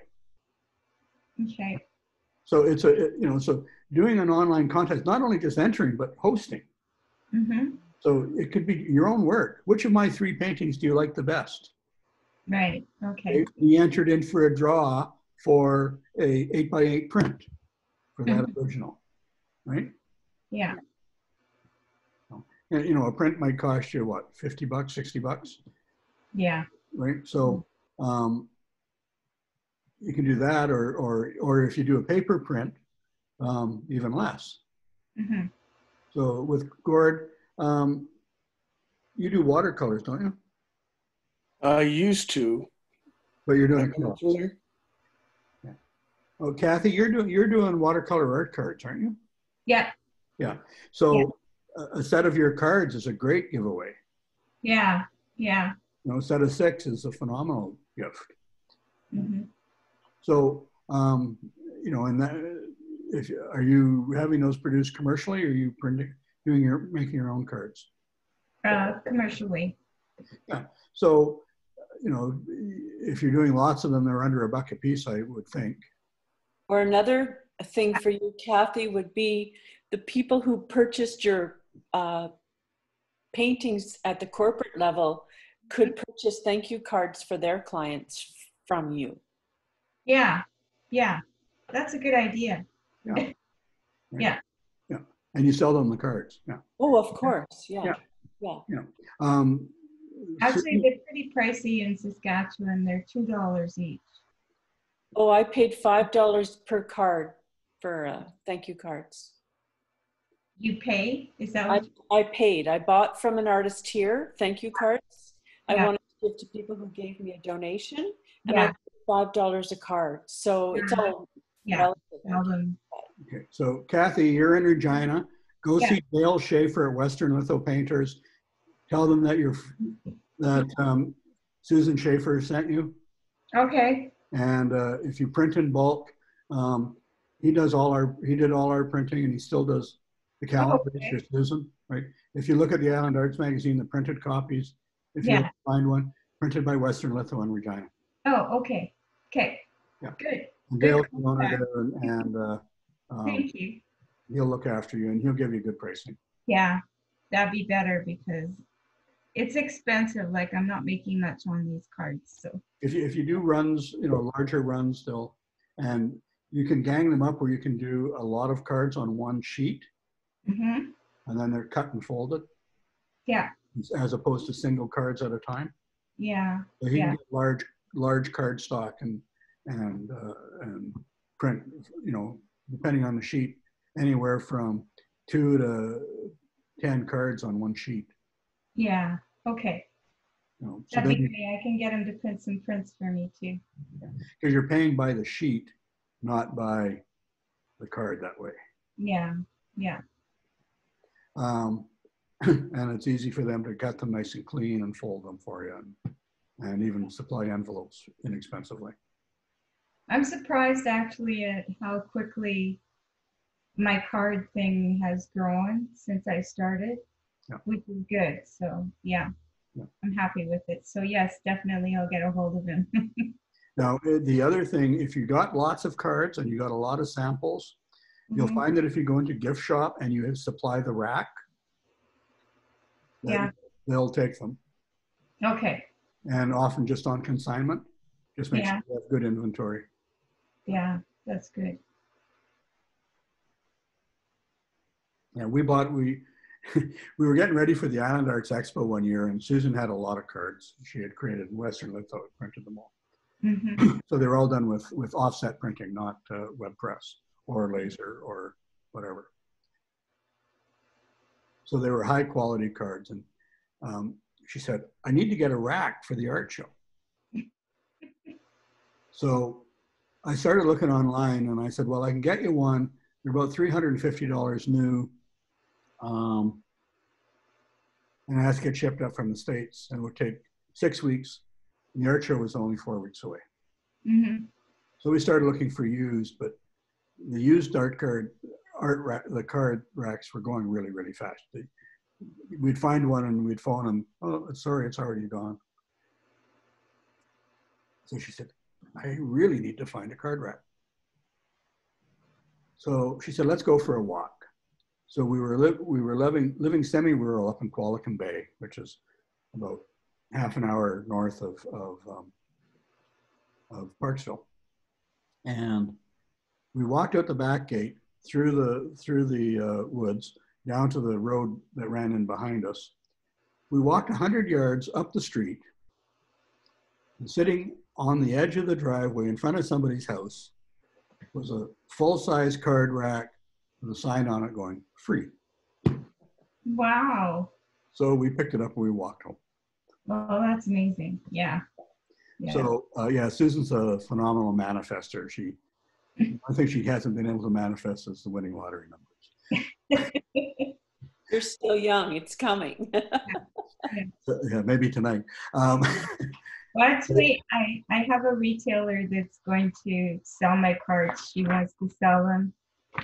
okay. So it's a you know so doing an online contest, not only just entering but hosting. hmm So it could be your own work. Which of my three paintings do you like the best? Right, okay. Be entered in for a draw for a eight by eight print for that original, right? Yeah, And, you know, a print might cost you what, 50 bucks, 60 bucks, yeah. right? So um, you can do that, or, or, or if you do a paper print, um, even less. hmm So with Gord, um, you do watercolors, don't you? I used to. But you're doing in the acrylics. winter. Oh, Kathy, you're doing you're doing watercolor art cards, aren't you? Yeah, Yeah. So a, a set of your cards is a great giveaway. yeah, yeah. You know, a set of six is a phenomenal gift. Mm -hmm. So, um, you know, and that, if, are you having those produced commercially or are you printing, doing your, making your own cards? Uh, commercially. Yeah. So, you know, if you're doing lots of them, they're under a buck a piece, I would think. Or another thing for you, Kathy, would be the people who purchased your uh, paintings at the corporate level could purchase thank you cards for their clients from you. Yeah, yeah. That's a good idea. And you sell them the cards, yeah. Oh, of course, yeah, Yeah. yeah. Um, Actually, they're pretty pricey in Saskatchewan. They're two dollars each. Oh, I paid five dollars per card for uh, thank you cards. You pay? Is that I, what? I paid. I bought from an artist here, thank you cards. I wanted to give to people who gave me a donation, and I paid five dollars a card. So it's Yeah. all yeah. relative. Okay, so Kathy, you're in Regina. Go Yeah. see Dale Schaefer at Western Litho Printers. Tell them that you're, that um, Susan Schaefer sent you. Okay, And uh, if you print in bulk, um, he does all our, he did all our printing and he still does the calendars okay. for Susan, right? If you look at the Island Arts Magazine, the printed copies, if you find one, printed by Western Litho in Regina. oh, okay, okay. Yeah. Good, And Dale's the owner there and, and uh, um, thank you. he'll look after you and he'll give you good pricing. Yeah, that'd be better because it's expensive. Like I'm not making much on these cards, so. if you, if you do runs, you know, larger runs still, and you can gang them up where you can do a lot of cards on one sheet, hmm and then they're cut and folded, Yeah, as opposed to single cards at a time. yeah, So he Yeah. can get large, large card stock and, and, uh, and print, you know, depending on the sheet, anywhere from two to 10 cards on one sheet, yeah, okay. you know. So That'd then be you, great. I can get him to print some prints for me too. because you're paying by the sheet, not by the card that way. Yeah, yeah, Um, and it's easy for them to cut them nice and clean and fold them for you and, and even supply envelopes inexpensively. I'm surprised actually at how quickly my card thing has grown since I started, Yeah. which is good. So yeah, Yeah. I'm happy with it. So yes, definitely I'll get a hold of him. Now, eh, the other thing, if you got lots of cards and you got a lot of samples, you'll Mhm. find that if you go into gift shop and you supply the rack, Yeah. they'll take them. Okay, And often just on consignment, just make Yeah. sure you have good inventory. Yeah, that's good. Yeah, we bought, we, we were getting ready for the Island Arts Expo one year and Susan had a lot of cards. She had created in Western Litho, printed them all. hmm So they were all done with, with offset printing, not uh, web press or laser or whatever. So they were high quality cards. And um, she said, I need to get a rack for the art show. So I started looking online and I said, well, I can get you one. They're about $350 new. Um, and it has to get shipped up from the States and it would take six weeks. And the art show was only four weeks away. hmm So we started looking for used, but the used art card, art rack, the card racks were going really, really fast. They, we'd find one and we'd phone them. Oh, sorry, it's already gone. So she said, I really need to find a card rack. So she said, let's go for a walk. So we were li- we were living living semi-rural up in Qualicum Bay, which is about half an hour north of of, um, of Parksville and we walked out the back gate through the through the uh, woods down to the road that ran in behind us. We walked 100 yards up the street, and sitting on the edge of the driveway in front of somebody's house was a full-size card rack with a sign on it going free. Wow. So we picked it up and we walked home. Well, that's amazing. Yeah. Yeah. So uh, yeah, Susan's a phenomenal manifester. She, I think she hasn't been able to manifest as the winning lottery numbers. You're still young. It's coming. Yeah, maybe tonight. Um, Well, actually, I, I have a retailer that's going to sell my cards. She wants to sell them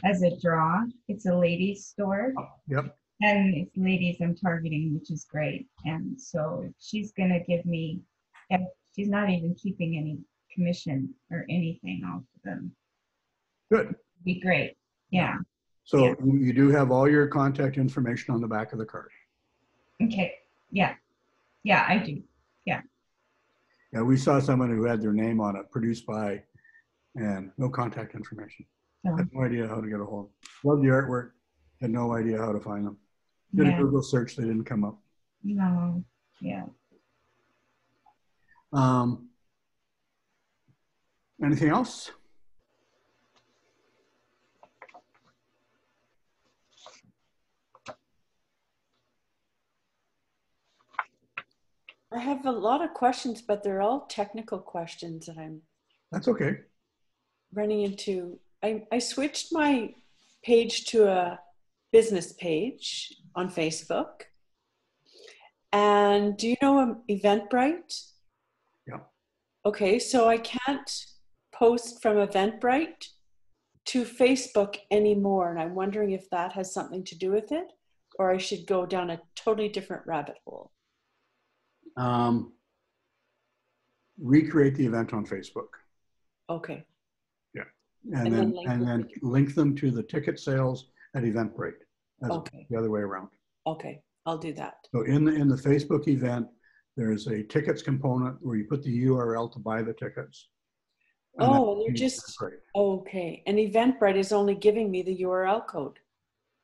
as a draw. It's a ladies store. yep. And it's ladies I'm targeting, which is great. And so she's gonna give me, and she's not even keeping any commission or anything off of them. Good. Be great. Yeah. So Yeah. you you do have all your contact information on the back of the card. Okay. Yeah. Yeah, I do. Yeah, we saw someone who had their name on it, produced by and no contact information. So, Had no idea how to get a hold. Loved the artwork, had no idea how to find them. Did a Google search, they didn't come up. no, yeah. Um, anything else? I have a lot of questions, but they're all technical questions that I'm That's okay. running into. I, I switched my page to a business page on Facebook. And do you know um, Eventbrite? Yeah. Okay, so I can't post from Eventbrite to Facebook anymore. And I'm wondering if that has something to do with it or I should go down a totally different rabbit hole. Um, recreate the event on Facebook. Okay, And, And then then, and then link them to the ticket sales at Eventbrite. as Okay. The other way around. okay, I'll do that. So in the, in the Facebook event, there's a tickets component where you put the URL to buy the tickets. And Oh, and they're just, separate. okay. And Eventbrite is only giving me the URL code.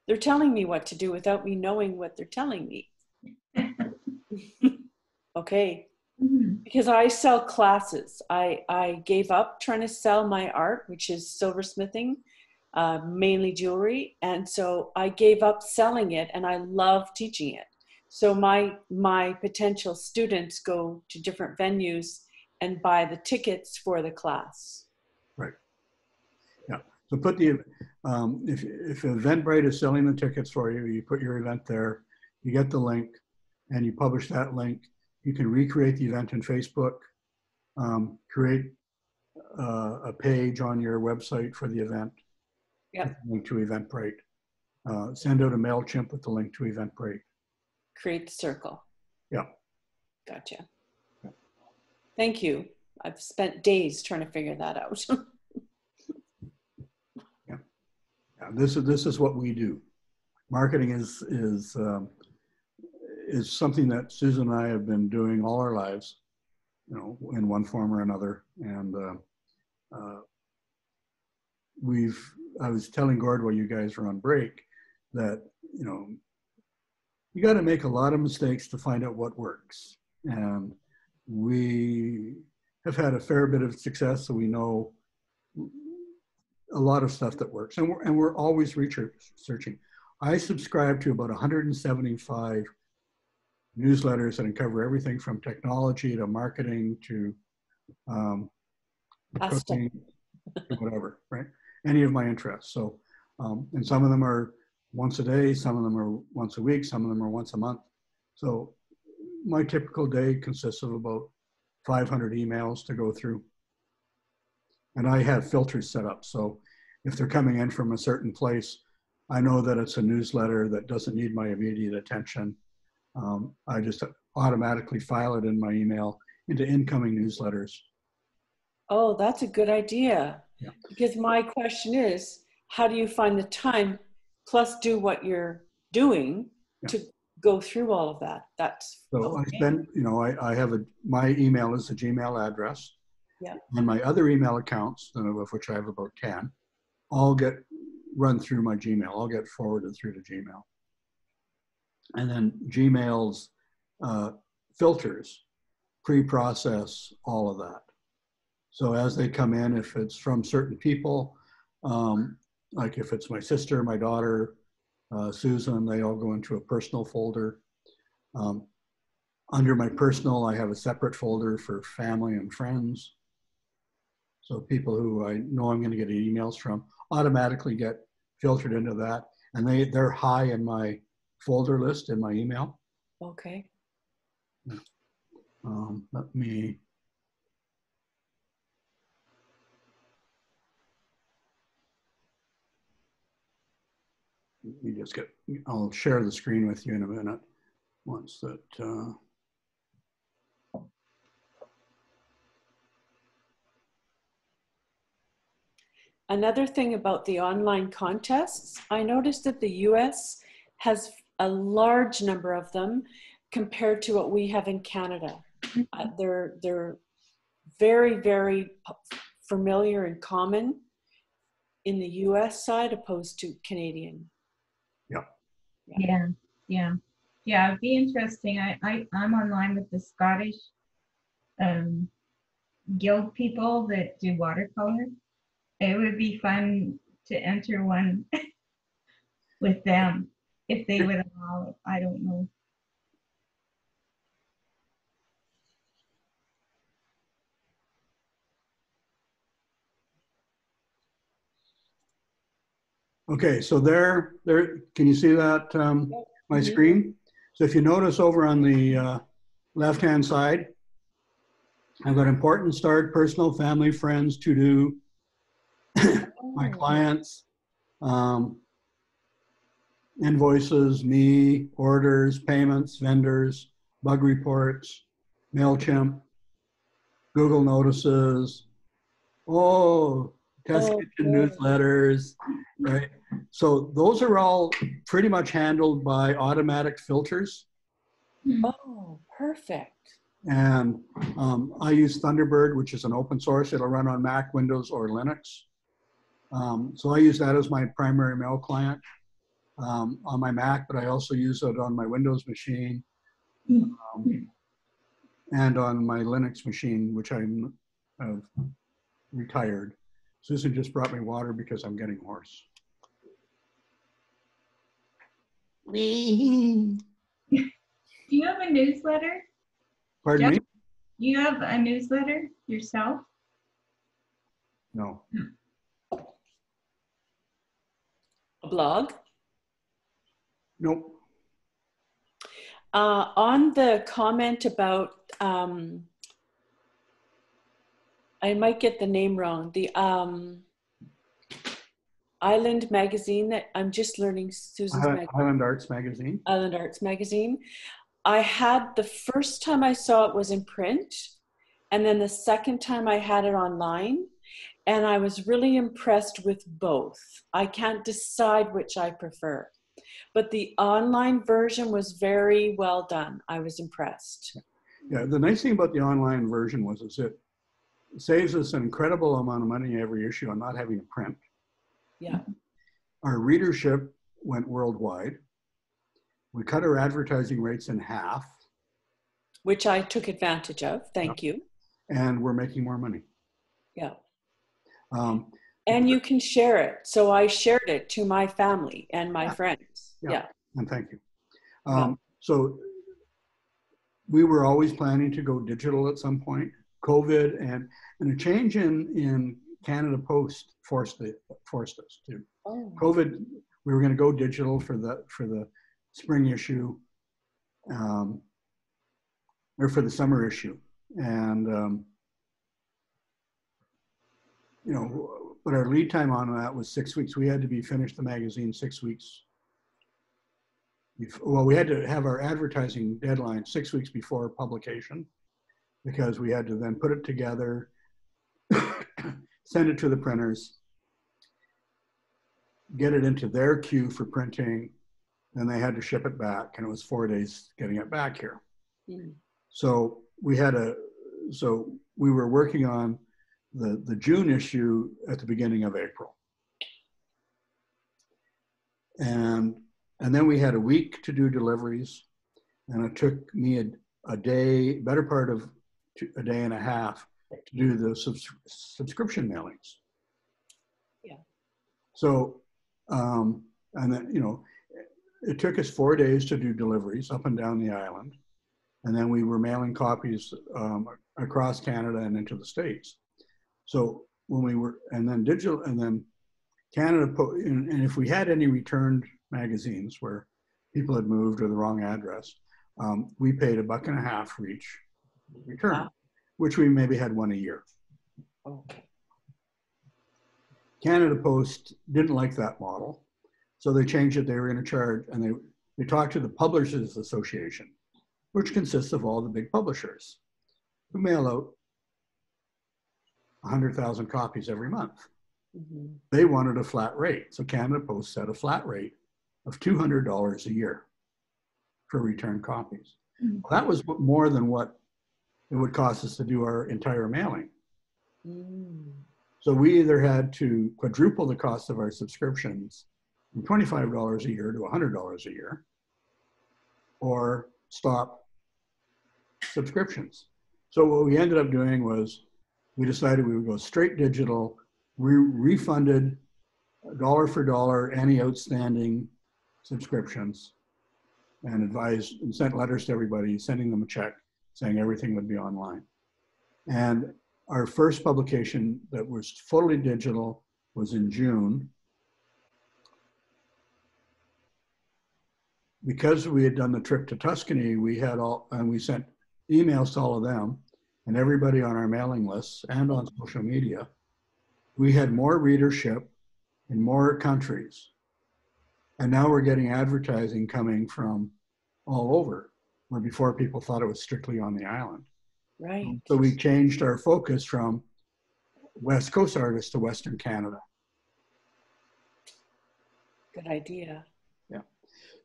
They're telling me what to do without me knowing what they're telling me. okay, Mhm. because I sell classes. I, I gave up trying to sell my art, which is silversmithing, uh, mainly jewelry. And so I gave up selling it and I love teaching it. So my, my potential students go to different venues and buy the tickets for the class. Right. Yeah. So put the, um, if, if Eventbrite is selling the tickets for you, you put your event there, you get the link and you publish that link. You can recreate the event in Facebook, um, create uh, a page on your website for the event. Yep. Link to Eventbrite. Uh, send out a MailChimp with the link to Eventbrite. create the circle. Yeah. Gotcha. Yeah. Thank you. I've spent days trying to figure that out. Yeah, this is this is what we do. Marketing is is um, is something that Susan and I have been doing all our lives, you know, in one form or another. And uh, uh, we've I was telling Gord while you guys were on break that you know you got to make a lot of mistakes to find out what works, and we have had a fair bit of success, so we know a lot of stuff that works. And we're, and we're always researching i subscribe to about 175 newsletters that cover everything from technology to marketing to um, cooking to whatever right? Any of my interests. So um, and some of them are once a day some of them are once a week some of them are once a month. So my typical day consists of about 500 emails to go through. And I have filters set up. So if they're coming in from a certain place, I know that it's a newsletter that doesn't need my immediate attention. Um, I just automatically file it in my email into incoming newsletters. oh, that's a good idea. Yeah. Because my question is how do you find the time plus do what you're doing Yeah. to go through all of that? That's So I spend, you know, I, I have a, my email is a Gmail address. Yeah. And my other email accounts, of which I have about 10, all get run through my Gmail. I'll get forwarded through to Gmail. And then Gmail's uh, filters pre-process all of that. So as they come in, if it's from certain people, um, like if it's my sister, my daughter, uh, Susan, they all go into a personal folder. Um, under my personal, I have a separate folder for family and friends. So people who I know I'm going to get emails from automatically get filtered into that, and they they're high in my folder list in my email. okay. Um, let me. Let me just get. I'll share the screen with you in a minute. Once that. Uh, Another thing about the online contests, I noticed that the US has a large number of them compared to what we have in Canada. Uh, they're they're very very familiar and common in the US side opposed to Canadian. Yeah. Yeah, yeah, yeah. It'd be interesting. I, I I'm online with the Scottish um, guild people that do watercolor. It would be fun to enter one with them if they would allow it. I don't know. Okay, so there, there, can you see that, um, my screen? So if you notice over on the, uh, left-hand side, I've got important start, personal, family, friends, to do, my Oh, clients, um, invoices, me, orders, payments, vendors, bug reports, MailChimp, Google notices, oh, test Oh, kitchen good. newsletters, right? So those are all pretty much handled by automatic filters. Oh, perfect. And um, I use Thunderbird, which is an open source. It'll run on Mac, Windows, or Linux. Um, so I use that as my primary mail client um, on my Mac, but I also use it on my Windows machine um, and on my Linux machine, which I'm have retired. Susan just brought me water because I'm getting hoarse. Do you have a newsletter? Pardon me? You have a newsletter yourself? No. A blog. Nope. Uh, on the comment about, um, I might get the name wrong, the um, Island magazine that I'm just learning Susan's Island, mag- Highland Arts Magazine. Island Arts magazine. I had the first time I saw it was in print, and then the second time I had it online, and I was really impressed with both. I can't decide which I prefer, but the online version was very well done. I was impressed. Yeah, the nice thing about the online version was is it saves us an incredible amount of money every issue on not having to print. Yeah. Our readership went worldwide. We cut our advertising rates in half, Which I took advantage of. Thank you. and we're making more money. Yeah. Um, And you can share it. So I shared it to my family and my Yeah. friends. Yeah. And thank you. Um, So we were always planning to go digital at some point. COVID and, and a change in, in Canada Post forced, it, forced us to. Oh. COVID, we were going to go digital for the for the spring issue, um, or for the summer issue, and um, you know, but our lead time on that was six weeks. We had to be finished the magazine six weeks. Well, we had to have our advertising deadline six weeks before publication, because we had to then put it together, send it to the printers, get it into their queue for printing, then they had to ship it back, and it was four days getting it back here. Mm. So we had a, so we were working on the, the June issue at the beginning of April. And, and then we had a week to do deliveries, and it took me a, a day, better part of two, a day and a half to do the subs- subscription mailings. Yeah. So, um, and then, you know, it took us four days to do deliveries up and down the island. And then we were mailing copies um, across Canada and into the States. So when we were, and then digital, and then Canada, and, and if we had any returned magazines where people had moved or the wrong address, um, we paid a buck and a half for each return, Wow. which we maybe had one a year. Canada Post didn't like that model, so they changed it. They were going to charge, and they they talked to the Publishers Association, which consists of all the big publishers, who mail out 100,000 copies every month. Mhm. They wanted a flat rate, so Canada Post set a flat rate of $200 a year for return copies. Mhm. That was more than what it would cost us to do our entire mailing. Mm. So we either had to quadruple the cost of our subscriptions from $25 a year to $100 a year, or stop subscriptions. So what we ended up doing was we decided we would go straight digital. We refunded dollar for dollar any outstanding subscriptions and advised and sent letters to everybody, sending them a check saying everything would be online. And our first publication that was fully digital was in June. Because we had done the trip to Tuscany, we had all, and we sent emails to all of them and everybody on our mailing lists and on social media. We had more readership in more countries. And now we're getting advertising coming from all over, where before people thought it was strictly on the island. Right. So we changed our focus from West Coast artists to Western Canada. Good idea. Yeah.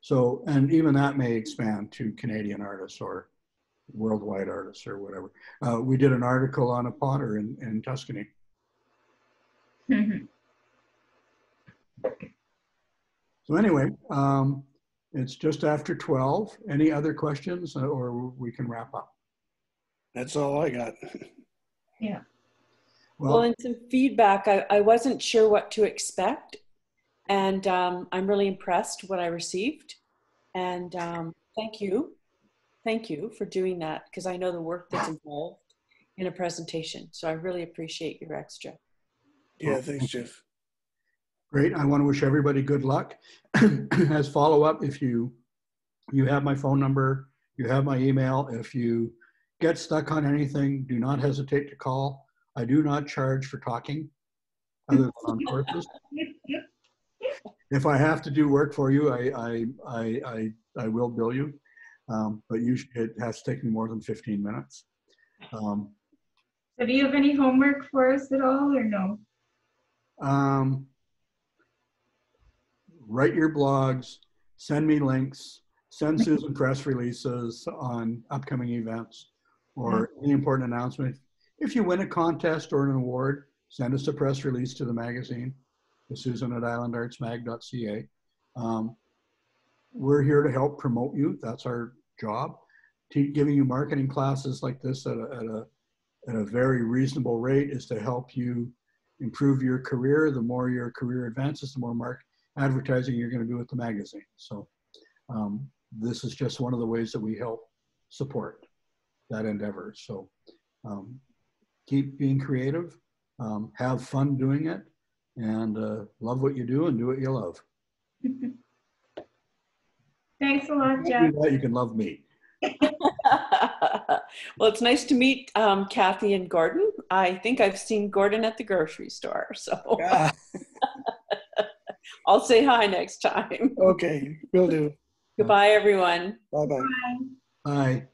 So, and even that may expand to Canadian artists or worldwide artists or whatever. Uh, we did an article on a potter in, in Tuscany. So anyway, um, it's just after 12. Any other questions uh, or we can wrap up? That's all I got. Yeah. Well, and some feedback. I, I wasn't sure what to expect. And um, I'm really impressed what I received. And um, thank you. Thank you for doing that because I know the work that's involved in a presentation. So I really appreciate your extra. Yeah, thanks, Jeff. Great. I want to wish everybody good luck. As follow up, if you you have my phone number, you have my email. If you get stuck on anything, do not hesitate to call. I do not charge for talking other than on courses. If I have to do work for you, I I I I, I will bill you. Um, but usually it has to take me more than 15 minutes. Um, So do you have any homework for us at all or no? um, write your blogs, send me links, send Susan press releases on upcoming events or any important announcement. If you win a contest or an award, send us a press release to the magazine, to Susan at islandartsmag.ca. Um, we're here to help promote you. That's our job. Te- giving you marketing classes like this at a, at a at a very reasonable rate is to help you improve your career. The more your career advances, the more mark advertising you're going to do with the magazine. So um, this is just one of the ways that we help support that endeavor. So um, keep being creative, um, have fun doing it, and uh, love what you do and do what you love. Thanks a lot, If you Jeff. that, you can love me. well, it's nice to meet um, Kathy and Gordon. I think I've seen Gordon at the grocery store. So Ah, I'll say hi next time. okay, will do. Goodbye, everyone. Bye bye. Bye.